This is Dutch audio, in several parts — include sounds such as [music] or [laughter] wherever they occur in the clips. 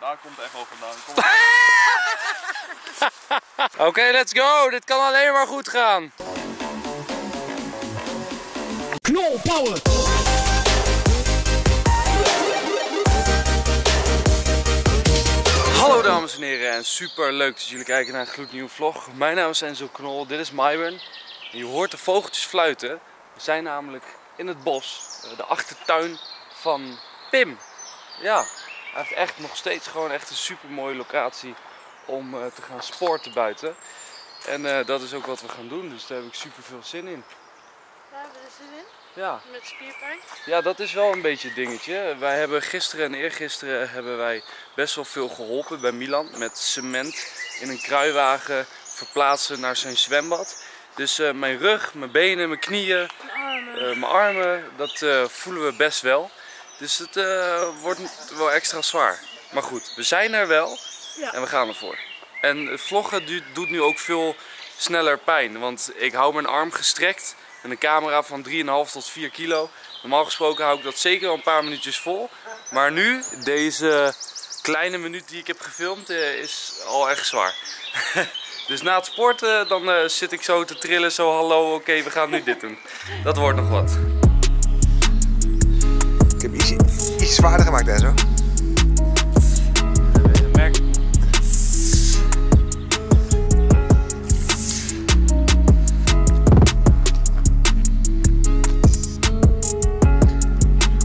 Daar komt Echo vandaan. Kom. [laughs] Oké, let's go. Dit kan alleen maar goed gaan. Knol power. Hallo dames en heren en super leuk dat jullie kijken naar een gloednieuwe vlog. Mijn naam is Enzo Knol, dit is Myron. En je hoort de vogeltjes fluiten. We zijn namelijk in het bos, eh, de achtertuin van Pim. Ja, hij heeft echt nog steeds gewoon echt een super mooie locatie om eh, te gaan sporten buiten. En eh, dat is ook wat we gaan doen, dus daar heb ik super veel zin in. Waar hebben we er zin in? Ja. Met spierpijn? Ja, dat is wel een beetje het dingetje. Wij hebben gisteren en eergisteren hebben wij best wel veel geholpen bij Milan met cement in een kruiwagen verplaatsen naar zijn zwembad. Dus eh, mijn rug, mijn benen, mijn knieën, Mijn armen. mijn armen, dat voelen we best wel. Dus het eh, wordt wel extra zwaar. Maar goed, we zijn er wel Ja. en we gaan ervoor. En vloggen du- doet nu ook veel sneller pijn. Want ik hou mijn arm gestrekt met een camera van 3,5 tot 4 kilo. Normaal gesproken hou ik dat zeker al een paar minuutjes vol. Maar nu, deze kleine minuut die ik heb gefilmd, eh, is al echt zwaar. [laughs] dus na het sporten, dan eh, zit ik zo te trillen, zo hallo, oké, we gaan nu dit doen. Dat wordt nog wat. Zwaarder gemaakt en zo. Merk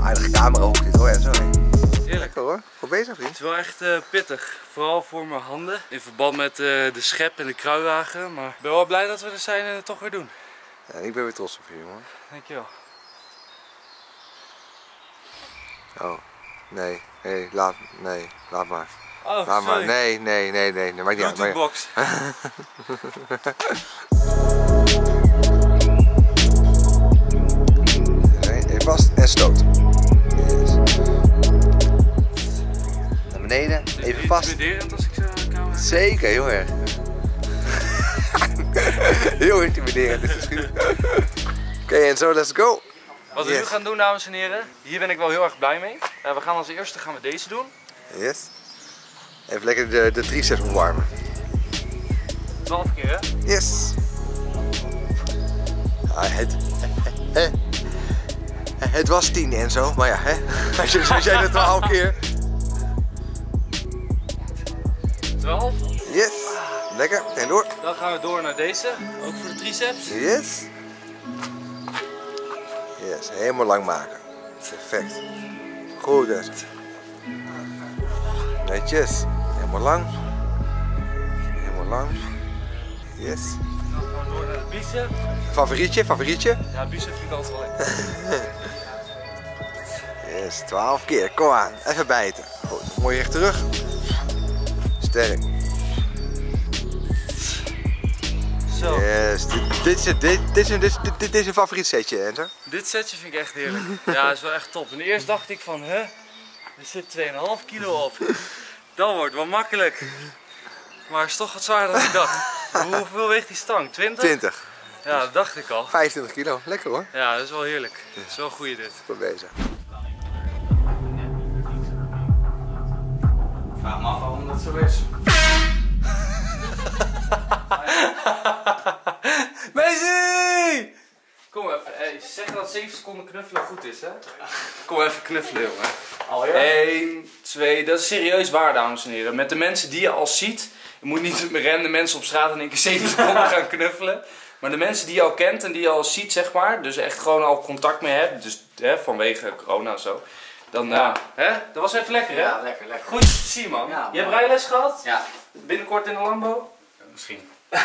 Aardige camera ook dit hoor en zo. Heerlijk. Hoor. Goed bezig Het vriend. is wel echt eh, pittig, vooral voor mijn handen. In verband met eh, de schep en de kruiwagen. Maar ik ben wel blij dat we er zijn en het toch weer doen. Ja, ik ben weer trots op je jongen. Dankjewel. Oh. Nee. Nee, laat, nee, laat maar. Oh, Laat maar. Nee, nee, nee, nee. nee maakt niet uit. Maakt- box. [laughs] Nee, even vast en stoot. Yes. Naar beneden, even vast. Intimiderend als ik zo naar de camera Zeker, heel [laughs] erg. heel intimiderend is het goed. Oké, en zo, let's go. Wat we nu gaan doen, dames en heren, hier ben ik wel heel erg blij mee. Eh, we gaan als eerste gaan we deze doen. Yes. Even lekker de, de triceps opwarmen. 12 keer, hè? Yes. Het, [laughs] het was 10 en zo, maar ja, hè? [laughs] Als, je, dat 12 keer. 12. Yes. Lekker, en door. Dan gaan we door naar deze, ook voor de triceps. Yes. Helemaal lang maken. Perfect. Goed. Netjes. Helemaal lang. Helemaal lang. Yes. Dan gaan we door naar de bicep. Favorietje, favorietje. Ja, bicep vind ik altijd wel lekker. [laughs] Yes, 12 keer. Kom aan. Even bijten. Goed. Mooi recht terug. Sterk. Zo. Yes. Dit, dit, is, dit, dit, is, een- dit, dit, dit is een favoriet setje, Enter. Dit setje vind ik echt heerlijk. Ja, dat is wel echt top. En eerst dacht ik van, hè, er zit 2,5 kilo op. Dat wordt wel makkelijk. Maar het is toch wat zwaarder dan ik dacht. Hoe- Hoeveel weegt die stang? 20? 20. Ja, dat dacht ik al. 25 kilo. Lekker hoor. Ja, dat is wel heerlijk. Dat is wel een goeie dit. Goed bezig. Vraag me af waarom dat zo is. [laughs] Messi! Kom even, hey, zeg dat 7 seconden knuffelen goed is, hè? Kom even knuffelen, jongen. Alweer? 1, 2, dat is serieus waar, dames en heren. Met de mensen die je al ziet, je moet niet [laughs] met rende mensen op straat in één keer 7 [laughs] seconden gaan knuffelen. Maar de mensen die je al kent en die je al ziet, zeg maar, dus echt gewoon al contact mee hebt, dus hè, vanwege corona en zo. Dan, Ja. eh, hè? Dat was even lekker, hè? Ja, lekker, lekker. Goed te zien, man. Ja, je hebt rijles gehad? Ja, Binnenkort in de Lambo? misschien. [laughs]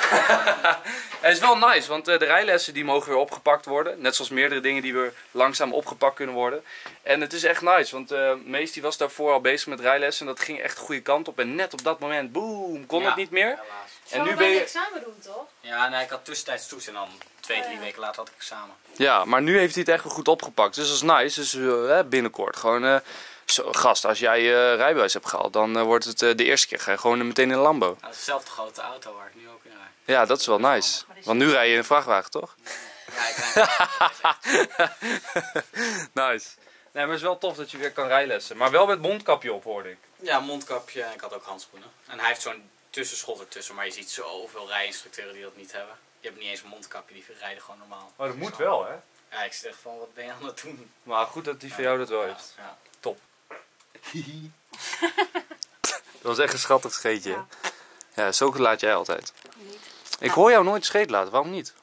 Het is wel nice, want eh, de rijlessen die mogen weer opgepakt worden. Net zoals meerdere dingen die weer langzaam opgepakt kunnen worden. En het is echt nice, want eh Mees die was daarvoor al bezig met rijlessen. En dat ging echt de goede kant op. En net op dat moment, boom, kon Ja. het niet meer. Helaas. En nu ben je... examen doen, toch? Ja, nee, ik had tussentijds toets en dan twee, drie weken later had ik examen. Ja, maar nu heeft hij het echt wel goed opgepakt. Dus dat is nice. Dus eh, binnenkort gewoon... eh, zo, gast, als jij je rijbewijs hebt gehaald, dan wordt het de eerste keer ga je gewoon meteen in een Lambo. Nou, dat is dezelfde grote auto waar ik nu. Ja, dat is wel nice. Want nu rij je in een vrachtwagen, toch? Ja, ik [laughs] nice. Nee, maar het is wel tof dat je weer kan rijlessen. Maar wel met mondkapje op, hoorde ik. Ja, mondkapje en ik had ook handschoenen. En hij heeft zo'n tussenschot ertussen, maar je ziet zoveel rijinstructeuren die dat niet hebben. Je hebt niet eens een mondkapje, die rijden gewoon normaal. Maar dat moet wel, hè? Ja, ik zeg van, wat ben je aan het doen? Maar goed dat die van jou dat wel heeft. Ja. [laughs] Dat was echt een schattig scheetje. Ja. Ja, zo laat jij altijd. Niet. Ik hoor jou nooit scheet laten, waarom niet?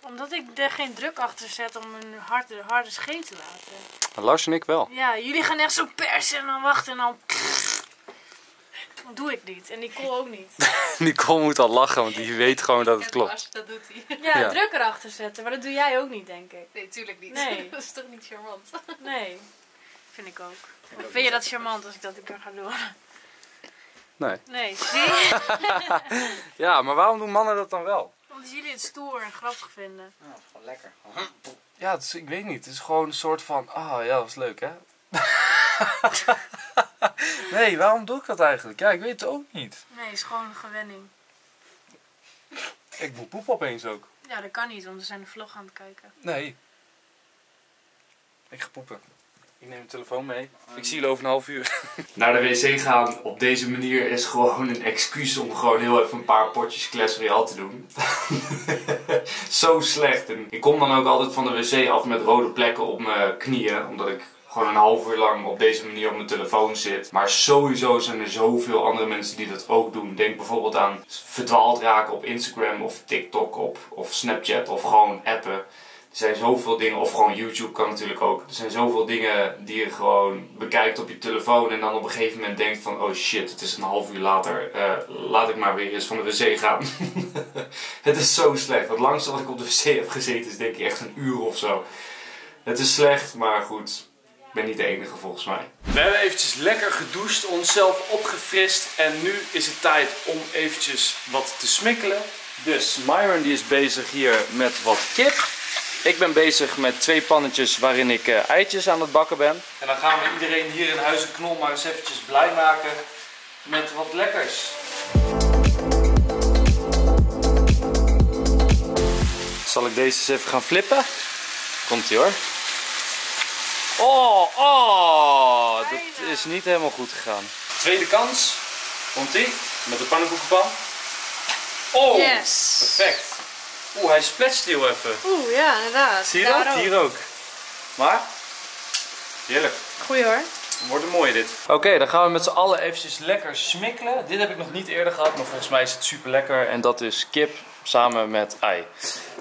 Omdat ik er geen druk achter zet om een harde, harde scheet te laten. Lars en ik wel. Ja, jullie gaan echt zo persen en dan wachten en dan... Dat doe ik niet. En Nicole ook niet. [laughs] Nicole moet al lachen, want die weet gewoon dat het klopt. Dat doet hij. Ja, Ja. druk erachter zetten. Maar dat doe jij ook niet, denk ik. Nee, tuurlijk niet. Nee. [laughs] dat is toch niet charmant? Nee. Vind ik ook. Vind je dat charmant als ik dat een keer ga doen? Nee. Nee, [laughs] zie? [laughs] Ja, maar waarom doen mannen dat dan wel? Omdat jullie het stoer en grappig vinden. Ja, dat is gewoon lekker. [laughs] Ja, het is, ik weet niet. Het is gewoon een soort van, ah ja, dat was leuk hè. nee, waarom doe ik dat eigenlijk? Ja, ik weet het ook niet. Nee, het is gewoon een gewenning. Ik moet poep opeens ook. Ja, dat kan niet, want we zijn de vlog aan het kijken. Nee. Ik ga poepen. Ik neem mijn telefoon mee. Ik zie jullie over een half uur. [laughs] Naar de wc gaan op deze manier is gewoon een excuus om gewoon heel even een paar potjes Clash Royale te doen. [laughs] Zo slecht. En ik kom dan ook altijd van de wc af met rode plekken op mijn knieën. Omdat ik gewoon een half uur lang op deze manier op mijn telefoon zit. Maar sowieso zijn er zoveel andere mensen die dat ook doen. Denk bijvoorbeeld aan verdwaald raken op Instagram of TikTok op, of Snapchat of gewoon appen. Er zijn zoveel dingen, of gewoon YouTube kan natuurlijk ook. Er zijn zoveel dingen die je gewoon bekijkt op je telefoon en dan op een gegeven moment denkt van oh shit, het is een half uur later. Eh, laat ik maar weer eens van de wc gaan. [laughs] het is zo slecht. Het langste wat ik op de wc heb gezeten is denk ik echt een uur of zo. Het is slecht, maar goed. Ik ben niet de enige volgens mij. We hebben eventjes lekker gedoucht, onszelf opgefrist. En nu is het tijd om eventjes wat te smikkelen. Dus Myron die is bezig hier met wat kip. Ik ben bezig met twee pannetjes waarin ik eh, eitjes aan het bakken ben. En dan gaan we iedereen hier in Huizen Knol maar eens eventjes blij maken met wat lekkers. Zal ik deze eens even gaan flippen? Komt ie hoor. Oh, oh, dat is niet helemaal goed gegaan. Tweede kans. Komt ie? Met de pannenkoekenpan. Oh, Yes. perfect. Oeh, hij spletst heel even. Oeh, ja, inderdaad. Zie je dat? Hier ook. Maar, heerlijk. Goeie hoor. Wordt een mooie dit. Oké, dan gaan we met z'n allen eventjes lekker smikkelen. Dit heb ik nog niet eerder gehad, maar volgens mij is het super lekker. En dat is kip samen met ei.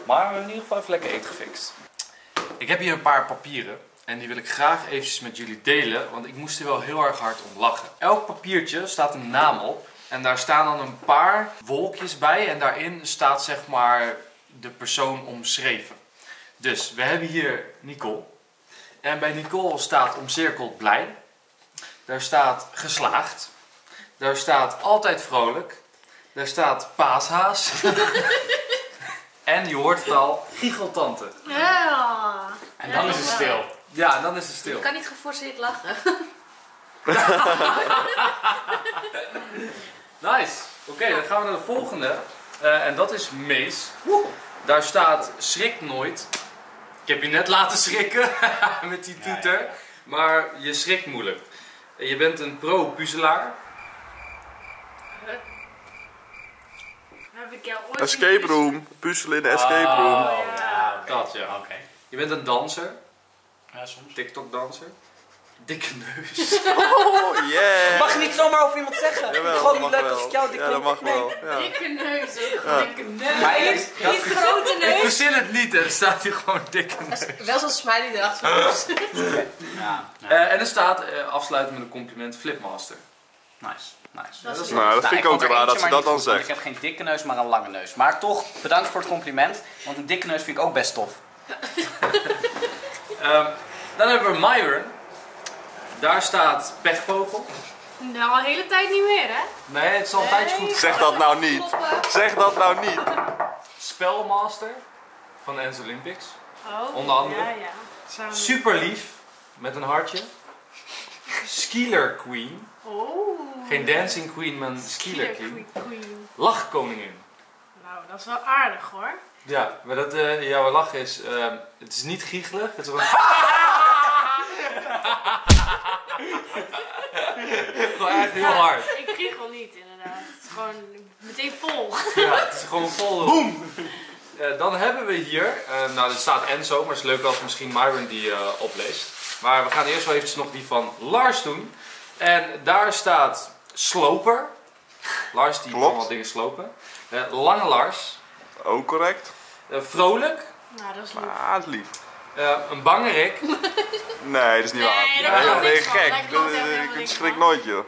Maar we hebben in ieder geval even lekker eten gefixt. Ik heb hier een paar papieren. En die wil ik graag eventjes met jullie delen, want ik moest er wel heel erg hard om lachen. Elk papiertje staat een naam op. En daar staan dan een paar wolkjes bij. En daarin staat zeg maar de persoon omschreven. Dus we hebben hier Nicole. En bij Nicole staat omcirkeld blij. Daar staat geslaagd. Daar staat altijd vrolijk. Daar staat paashaas. [laughs] en je hoort het al, giecheltante. Ja. En dan is het stil. Ja, dan is het stil. Ik kan niet geforceerd lachen. [laughs] Nice. Oké, dan gaan we naar de volgende. Eh, en dat is Mees. Daar staat schrik nooit. Ik heb je net laten schrikken [laughs] met die toeter. ja, ja. Maar je schrikt moeilijk. Je bent een pro-puzzelaar. Heb ik jou ooit Escape room. Puzzelen in de escape room. Oh, ja. Dat ja. Oké. Je bent een danser. Ja, soms. TikTok-danser. Dikke neus. Oh yeah. Mag je niet zomaar over iemand zeggen? Jawel, Gewoon dat niet mag leuk als wel. ik jou dik Ja, dat mag wel. Ja. Dikke neus. ook. Ja. Dikke neus. Maar ik- dat- Niet grote Ik neus. verzin het niet, hè. er staat hier gewoon dikke neus. Wel zo'n smiley erachter. Ja, [laughs] ja. Eh, en er staat eh afsluiten met een compliment Flipmaster. nice. Nice. Dat is Nou, dat vind ik ook vond er raar dat ze dat dan zegt. Ik heb geen dikke neus, maar een lange neus. Maar toch, bedankt voor het compliment. Want een dikke neus vind ik ook best tof. Ehm, dan hebben we Myron. Daar staat pechvogel. Nou, al de hele tijd niet meer, hè? Nee, het is al een tijdje goed. Zeg dat nou niet. Zeg dat nou niet. Spelmaster van de Enzo Olympics. Oh. Onder andere. Ja, ja. Super lief met een hartje. Skieler Queen. Oh. Geen Dancing Queen, maar een Skieler Queen. Lachkoningin. Nou, dat is wel aardig hoor. Ja, maar dat, eh jouw lach is, ehm, het is niet giechelig. Het is gewoon... [laughs] [laughs] Gewoon echt heel hard. Ik giechel niet, inderdaad. Het is gewoon meteen vol. Ja, het is gewoon vol. Boom! dan hebben we hier, eh, nou dit staat Enzo, maar het is leuk als misschien Myron die eh, opleest. Maar we gaan eerst wel eventjes nog die van Lars doen. En daar staat Sloper. Lars die Klopt. kan wat dingen slopen. Eh, Lange Lars. Ook correct. Eh, vrolijk. Nou, dat is lief. Ah, het is lief. Eh, een bangerik. [laughs] Nee, dat is niet Nee, waar. Nee, joh, ben je gek? Dat- helemaal Ik schrik nooit, joh.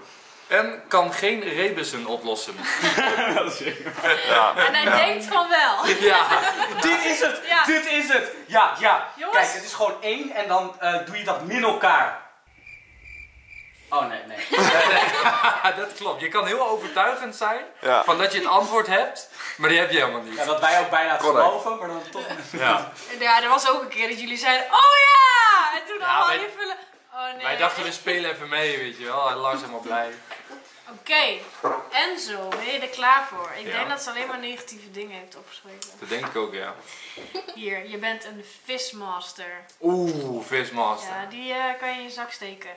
En kan geen rebussen oplossen. [laughs] [laughs] Ja. En hij denkt van wel. ja. Dit is het! Ja. Dit is het! Ja, ja. Jongens. Kijk, het is gewoon één en dan eh, doe je dat min elkaar. Oh nee, [laughs] nee. dat klopt. Je kan heel overtuigend zijn Ja. van dat je het antwoord hebt, maar die heb je helemaal niet. Ja, dat wij ook bijna geloven, maar dan toch Ja. En Ja, er was ook een keer dat jullie zeiden, oh ja! En toen allemaal wij- invullen. Oh nee. Wij dachten we spelen even mee, weet je wel. En Lars helemaal blij. Oké, Enzo, ben je er klaar voor? Ik Ja. denk dat ze alleen maar negatieve dingen heeft opgeschreven. Dat denk ik ook, ja. Hier, je bent een vismaster. Oeh, vismaster. Ja, die eh, kan je in je zak steken.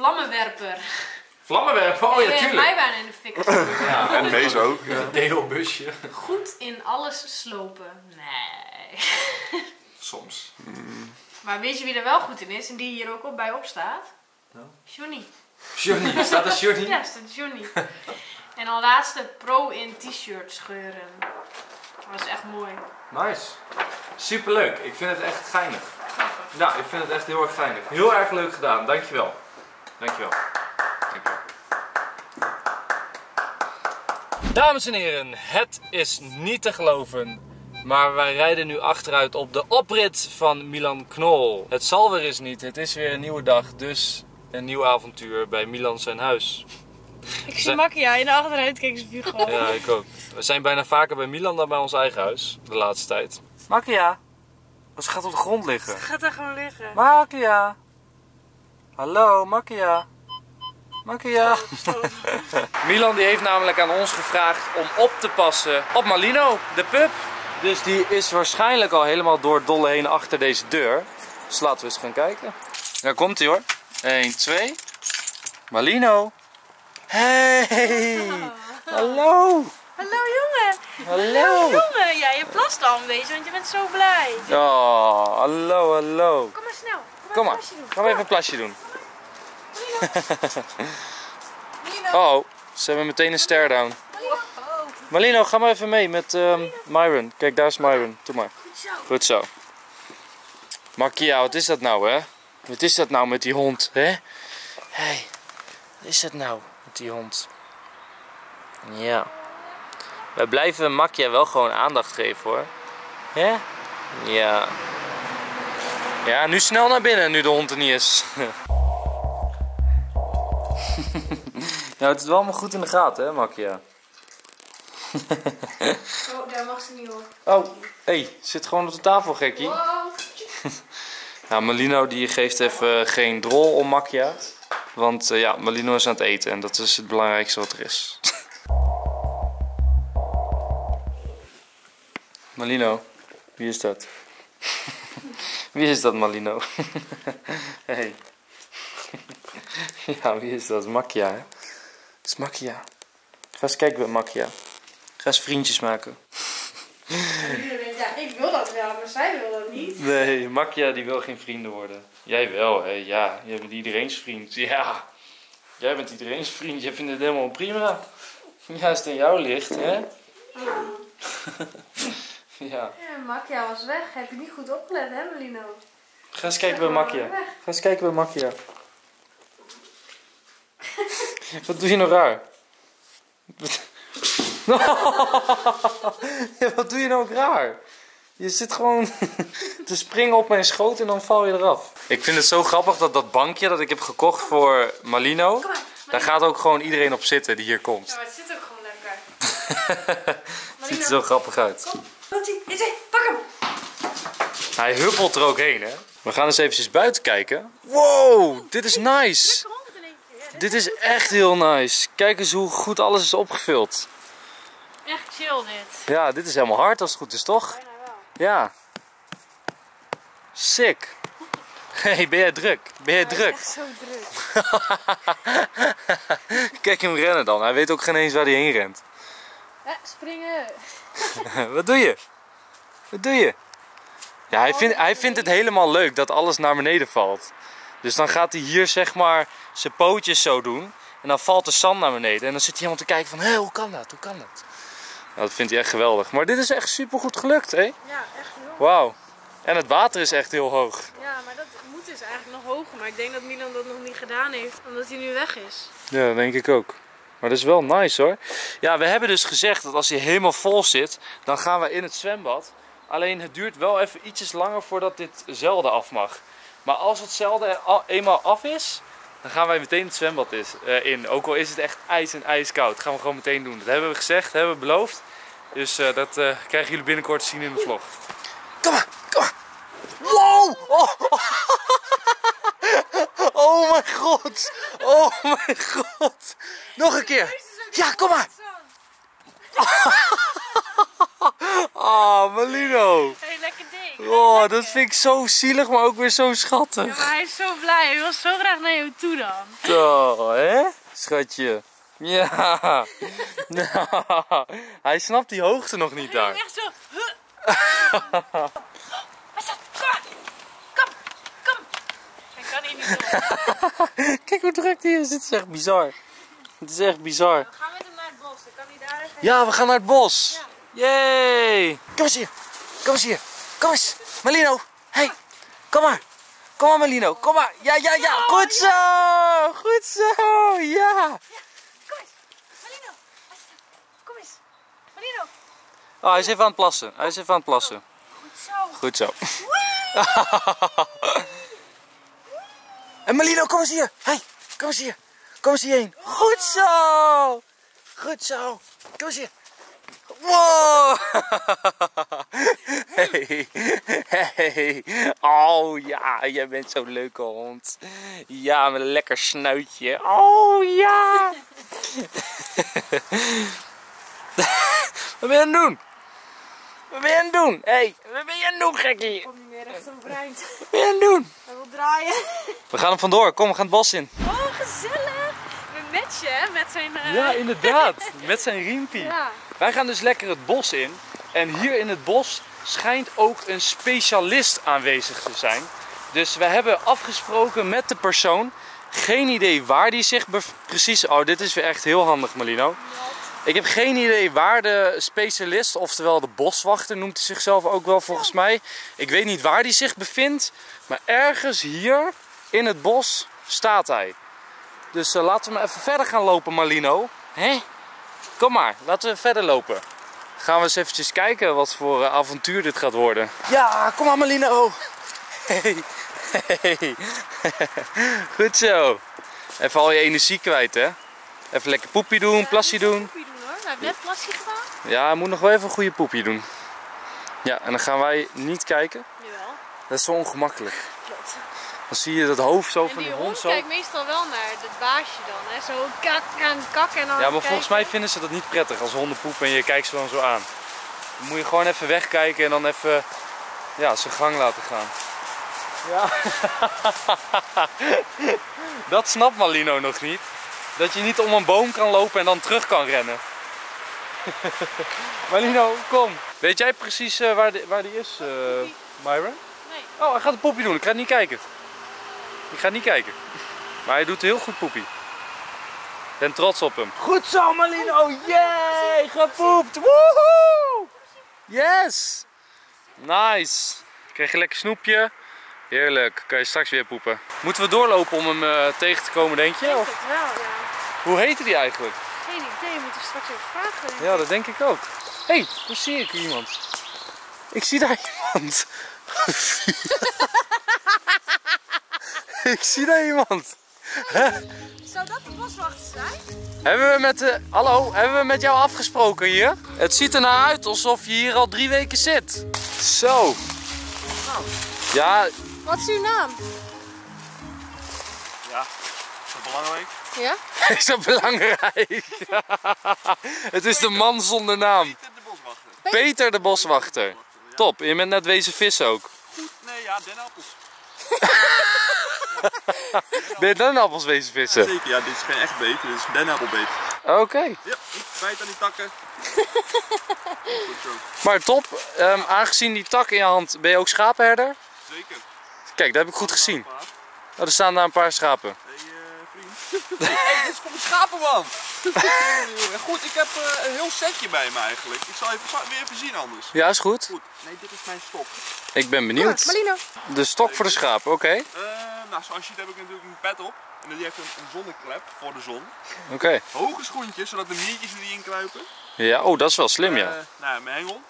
Vlammenwerper. Vlammenwerpen, oh ja, hebt tuurlijk. mij bijna in de fik. [laughs] Ja, En deze ook. Ja. een deelbusje. Goed in alles slopen. Nee. [laughs] Soms. Maar weet je wie er wel goed in is en die hier ook op bij opstaat? Nou? Johnny. Johnny, staat er Johnny? Ja, staat Johnny. en als laatste pro in t-shirt scheuren. Dat was echt mooi. Nice. Superleuk. Ik vind het echt geinig. Ja, ik vind het echt heel erg geinig. Heel erg leuk gedaan. Dankjewel. Dankjewel. Dankjewel. Dames en heren, het is niet te geloven. Maar wij rijden nu achteruit op de oprit van Milan Knol. Het zal weer eens niet. Het is weer een nieuwe dag. Dus een nieuw avontuur bij Milan zijn huis. Ik zie Makia in de achteruitkijksspiegel. Ja, ik ook. We zijn bijna vaker bij Milan dan bij ons eigen huis. De laatste tijd. Makia. Ze gaat op de grond liggen. Gaat daar gewoon liggen. Makia. Hallo, Makia. Makia. [laughs] Milan die heeft namelijk aan ons gevraagd om op te passen op Malino, de pup. Dus die is waarschijnlijk al helemaal door het dolle heen achter deze deur. Dus laten we eens gaan kijken. Daar komt hij hoor. 1, 2. Malino. Hey. Hallo. Hallo jongen. Hallo. Jongen, ja, je plast al een beetje, want je bent zo blij. Oh, hallo, hallo. Kom maar snel. Kom maar, ga maar even een plasje doen. Oh, ze hebben meteen een stare down. Malino, ga maar even mee met ehm, Myron. Kijk, daar is Myron. Doe maar. Goed zo. Makia, wat is dat nou, hè? Wat is dat nou met die hond, hè? Hé, hey, wat is dat nou met die hond? Ja. We blijven Makia wel gewoon aandacht geven, hoor. Hè? Ja. Ja, nu snel naar binnen, nu de hond er niet is. [laughs] ja, [laughs] het is wel allemaal goed in de gaten, hè, Makia? [laughs] Oh, daar mag ze niet op. Oh, hé, hey, zit gewoon op de tafel, gekkie. Ja, [laughs] Malino die geeft even geen drol om Makia. Want eh, ja, Malino is aan het eten en dat is het belangrijkste wat er is. Malino, wie is dat? wie is dat, Malino? hey. [laughs] ja, wie is dat? Makia, hè? Dat is Makia. Ga eens kijken bij Makia. Ga eens vriendjes maken. Ja, ik wil dat wel, maar zij wil dat niet. Nee, Makia die wil geen vrienden worden. Jij wel, hè? Ja, jij bent iedereen's vriend. Ja, jij bent iedereen's vriend. Jij vindt het helemaal prima. Ja, als het aan jou ligt, hè? [laughs] ja. Ja, Makia was weg. Heb je niet goed opgelet, hè, Melino? Ga eens kijken bij Makia. Ga eens kijken bij Makia. [laughs] Wat doe je nou raar? [laughs] ja, wat doe je nou ook raar? Je zit gewoon [laughs] te springen op mijn schoot en dan val je eraf. Ik vind het zo grappig dat dat bankje dat ik heb gekocht voor Malino, daar gaat ook gewoon iedereen op zitten die hier komt. Ja, maar het zit ook gewoon lekker. Ziet er zo grappig uit. Komt ie, is hij? Pak hem! Hij huppelt er ook heen, hè? We gaan eens eventjes buiten kijken. Wow, dit is nice. Dit is echt heel nice. Kijk eens hoe goed alles is opgevuld. Echt chill dit. Ja, dit is helemaal hard als het goed is, toch? Ja. Sick. Hey, ben jij druk? Ben jij druk? Echt zo druk. [laughs] Kijk hem rennen dan. Hij weet ook geen eens waar hij heen rent. Springen. [laughs] Wat doe je? Wat doe je? Ja, hij, vindt, hij vindt het helemaal leuk dat alles naar beneden valt. Dus dan gaat hij hier zeg maar zijn pootjes zo doen. En dan valt de zand naar beneden. En dan zit hij helemaal te kijken van, hé, hoe kan dat? Hoe kan dat? Nou, dat vindt hij echt geweldig. Maar dit is echt super goed gelukt, hè? Ja, echt heel Wauw. En het water is echt heel hoog. Ja, maar dat moet dus eigenlijk nog hoger. Maar ik denk dat Milan dat nog niet gedaan heeft, omdat hij nu weg is. Ja, dat denk ik ook. Maar dat is wel nice hoor. Ja, we hebben dus gezegd dat als hij helemaal vol zit, dan gaan we in het zwembad. Alleen het duurt wel even ietsjes langer voordat dit zelden af mag. Maar als het zelden al- eenmaal af is, dan gaan wij meteen het zwembad is, eh, in. Ook al is het echt ijs en ijskoud. Dat gaan we gewoon meteen doen. Dat hebben we gezegd, dat hebben we beloofd. Dus eh, dat eh, krijgen jullie binnenkort te zien in de vlog. Kom maar, kom maar. Wow! Oh, [laughs] oh mijn god. Oh mijn god. Nog een keer. Ja, kom maar. [laughs] Ah, Malino. Hé, lekker ding. Oh, dat vind ik zo zielig, maar ook weer zo Ja, schattig. maar hij is zo blij. Hij wil zo graag naar jou toe dan. Zo, hè? Schatje. Ja. [laughs] Nou, hij snapt die hoogte nog niet daar. Echt zo. [laughs] Kom. Kom. Hij kan hier niet door. Kijk hoe druk die is. Dit is echt bizar. Het is echt bizar. We gaan met hem naar het bos. Dan kan hij daar even... Ja, we gaan naar het bos. Yay. Kom eens hier. Kom eens hier. Kom eens. Malino. Hey. Kom maar. Kom maar Malino. Kom maar. Ja, ja, ja. Goed zo. Goed zo. Ja. Kom eens. Malino. Kom eens. Malino. Oh, hij is even aan het plassen. Hij is even aan het plassen. Goed zo. Goed zo. En Malino, kom eens hier. Hey. Kom eens hier. Kom eens hierheen. Goed zo. Goed zo. Kom eens hier. Wow! [laughs] Hey, hey. Oh ja, jij bent zo'n leuke hond. Ja, met een lekker snuitje. Oh ja! [laughs] Wat ben je aan het doen? Wat ben je aan het doen? Hé, hey, wat ben je aan het doen, gekkie? Kom niet meer recht overeind. Wat ben je aan het doen? Hij wil draaien. We gaan hem vandoor. Kom, we gaan het bos in. Oh, gezellig. Hè? Met zijn... eh, Ja, inderdaad. [laughs] Met zijn riempie. Ja. Wij gaan dus lekker het bos in. En hier in het bos schijnt ook een specialist aanwezig te zijn. Dus we hebben afgesproken met de persoon. Geen idee waar die zich precies... Oh, dit is weer echt heel handig, Malino. Ik heb geen idee waar de specialist, oftewel de boswachter noemt hij zichzelf ook wel volgens mij. Ik weet niet waar die zich bevindt. Maar ergens hier in het bos staat hij. Dus eh, laten we maar even verder gaan lopen, Malino. Hè? Kom maar, laten we verder lopen. Gaan we eens eventjes kijken wat voor eh, avontuur dit gaat worden. Ja, kom maar Malino. Hey, hey. [laughs] Goed zo. Even al je energie kwijt, hè? Even lekker poepje doen, plasje doen. Poepie doen hoor. Hij heeft net plasje gedaan. Ja, hij moet nog wel even een goede poepje doen. Ja, en dan gaan wij niet kijken. Jawel. Dat is zo ongemakkelijk. Dan zie je dat hoofd zo En van die die hond hond zo. kijkt meestal wel naar het baasje dan. Hè? Zo kak en kak en dan Ja, maar volgens mij vinden ze dat niet prettig als honden poepen en je kijkt ze dan zo aan. Dan moet je gewoon even wegkijken en dan even ja, zijn gang laten gaan. Ja. [laughs] dat snapt Malino nog niet. Dat je niet om een boom kan lopen en dan terug kan rennen. [laughs] Malino, kom. Weet jij precies eh, waar, die, waar die is, eh Myron? Nee. Oh, hij gaat een poepje doen. Ik ga niet kijken. Ik ga niet kijken. Maar hij doet heel goed poepie. Ik ben trots op hem. Goed zo, Malino. Yay, gepoept. Woehoe. Yes. Nice. Krijg je lekker snoepje. Heerlijk. Kan je straks weer poepen. Moeten we doorlopen om hem eh, tegen te komen, denk je? Ik denk het wel, ja. hoe heette die eigenlijk? Geen idee, we moeten straks even vragen. Ja, dat denk ik ook. Hé, hey, daar zie ik iemand. Ik zie daar [laughs] iemand. [laughs] [laughs] ik zie daar iemand. Zou dat de boswachter zijn? Hebben we met de... Hallo, hebben we met jou afgesproken hier? Het ziet er naar uit alsof je hier al drie weken zit. Zo. Ja, Wat is uw naam? Ja, is dat belangrijk? Ja? [laughs] is dat belangrijk? [laughs] Het is de man zonder naam. Peter de boswachter. Peter de boswachter. Top, je bent net wezen vissen ook. Nee, ja, dennenappels. Ben je dennenappels wezen vissen? Zeker, ja, dit is geen echt beet, dit is dennenappelbeet. Oké. Ja, ik bijt aan die takken. [laughs] Goed zo. Maar top, Ehm, aangezien die tak in je hand, ben je ook schapenherder? Zeker. Kijk, dat heb ik goed gezien. Oh, er staan daar een paar schapen. eh. Hey, dit is voor de schapenman. Goed, ik heb eh, een heel setje bij me eigenlijk. Ik zal even, weer even zien anders. Ja, is goed. Goed, nee, dit is mijn stok. Ik ben benieuwd. De stok voor de schapen, oké. Eh, nou, zoals je ziet heb ik natuurlijk een pet op. En die heeft een, een zonneklep voor de zon. Oké. Hoge schoentjes, zodat de miertjes er niet in kruipen. Ja, oh, dat is wel slim, ja. Eh, nou, mijn hengel.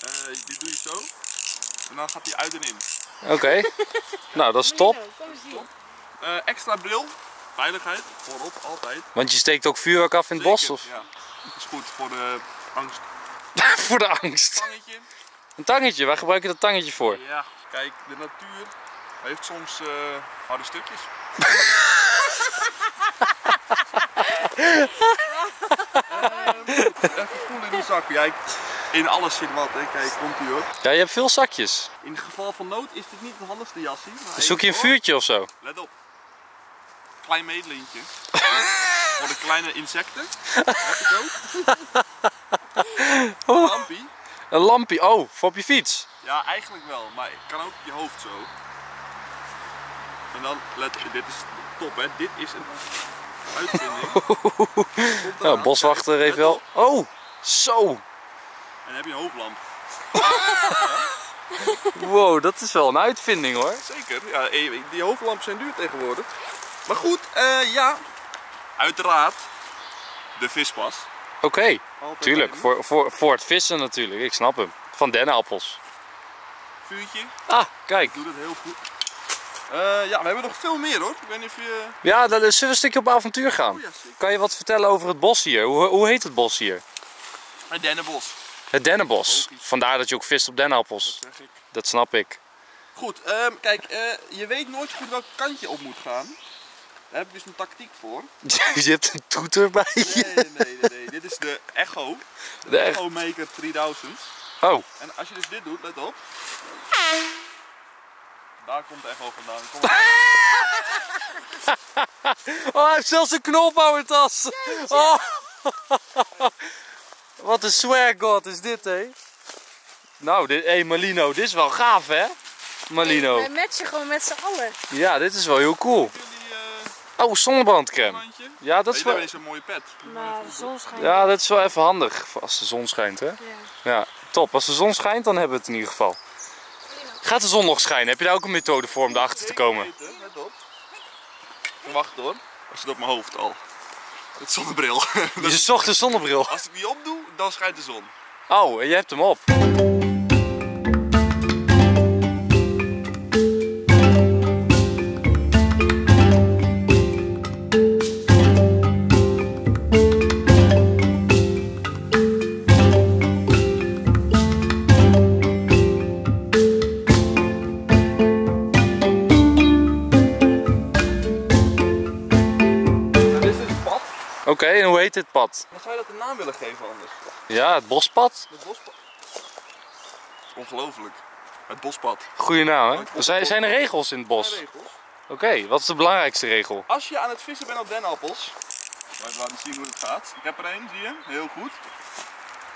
Eh, dit doe je zo. En dan gaat hij uit en in. Oké. [laughs] Nou, dat is top. Eh, extra bril. Veiligheid. Voorop, altijd. Want je steekt ook vuurwerk af in het bos? Of? Ja. Dat is goed voor de angst. [laughs] voor de angst. Tangetje. Een tangetje, waar gebruik je dat tangetje voor? Ja, kijk, de natuur heeft soms eh, harde stukjes. [laughs] Ehm, even voelen in de zak. Kijk, in alles zit wat. Hè. Kijk, komt u hoor. Ja, je hebt veel zakjes. In geval van nood is dit niet het handigste jasje. Zoek je een vuurtje of zo? Let op. Klein medelintje. [laughs] Voor de kleine insecten. Heb ik ook. Oh. Lampie. Een lampje, oh, voor op je fiets. Ja, eigenlijk wel, maar ik kan ook op je hoofd zo. En dan, let dit is top hè, dit is een uitvinding. [laughs] Nou, boswachter heeft wel... Oh, zo. En dan heb je een hoofdlamp. [laughs] Wow, dat is wel een uitvinding hoor. Zeker, ja, eh, die hoofdlampen zijn duur tegenwoordig. Maar goed, eh, ja, uiteraard de vispas. Oké, Altijd tuurlijk. Voor, voor, voor het vissen natuurlijk, ik snap hem. Van dennenappels. Vuurtje, Ah, kijk. doe dat heel goed. Eh, ja, we hebben nog veel meer hoor. Ik weet niet of je... Ja, dan zullen we een stukje op avontuur gaan. Oh ja. Kan je wat vertellen over het bos hier? Hoe, hoe heet het bos hier? Het dennenbos, Het dennenbos. Logisch. Vandaar dat je ook vist op dennenappels. zeg ik. Dat snap ik. Goed, ehm, kijk, eh, je weet nooit goed welk kant je op moet gaan. Daar heb ik dus een tactiek voor. [laughs] je hebt een toeter bij je. Nee, nee, nee, nee. Dit is de Echo. De, De Echo. Maker 3000. Oh, En als je dus dit doet, let op. Daar komt de Echo vandaan. Kom [laughs] oh hij heeft zelfs een knolpowertas. Oh. Wat een swag god is dit, hé. Nou, dit, hey Malino, dit is wel gaaf, hè? Malino. Wij matchen gewoon met z'n allen. Ja, dit is wel heel cool. Oh, zonnebrandcreme. randje. Ja, dat is wel, is een mooie pet. Maar de zon schijnt. ja, dat is wel even handig als de zon schijnt, hè? Ja. Ja, top. Als de zon schijnt, dan hebben we het in ieder geval. Gaat de zon nog schijnen? Heb je daar ook een methode voor om erachter te komen? Let op. Wacht hoor. Als het op mijn hoofd al. Het zonnebril. [laughs] Je zocht een zonnebril. Als ik die opdoe, dan schijnt de zon. Oh, en je hebt hem op. dit pad? Dan zou je dat een naam willen geven anders. Ja, het bospad. Het bospad. Ongelooflijk. Het bospad. Goeie naam, hè? Zijn, zijn er regels in het bos? Geen regels. Oké, wat is de belangrijkste regel? Als je aan het vissen bent op dennenappels, ik zal even laten zien hoe het gaat. Ik heb er één, zie je? Heel goed.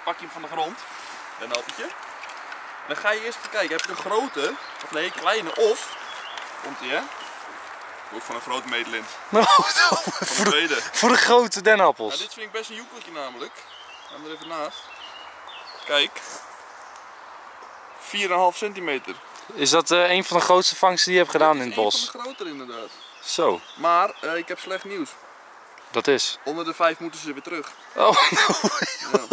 Pak je hem van de grond, dennenappeltje. Dan ga je eerst even kijken, heb je een grote, of nee, kleine, of, komt die hè? Ook van een grote medelint. [laughs] [laughs] Van voor, de voor de grote Nou, dennenappels. dit vind ik best een joekeltje namelijk. Ga er even naast. Kijk. 4,5 centimeter. Is dat eh, een van de grootste vangsten die je hebt gedaan in het bos? van de grotere inderdaad. Zo, Maar eh, ik heb slecht nieuws. dat is. Onder de 5 moeten ze weer terug. [laughs] Oh, Ja.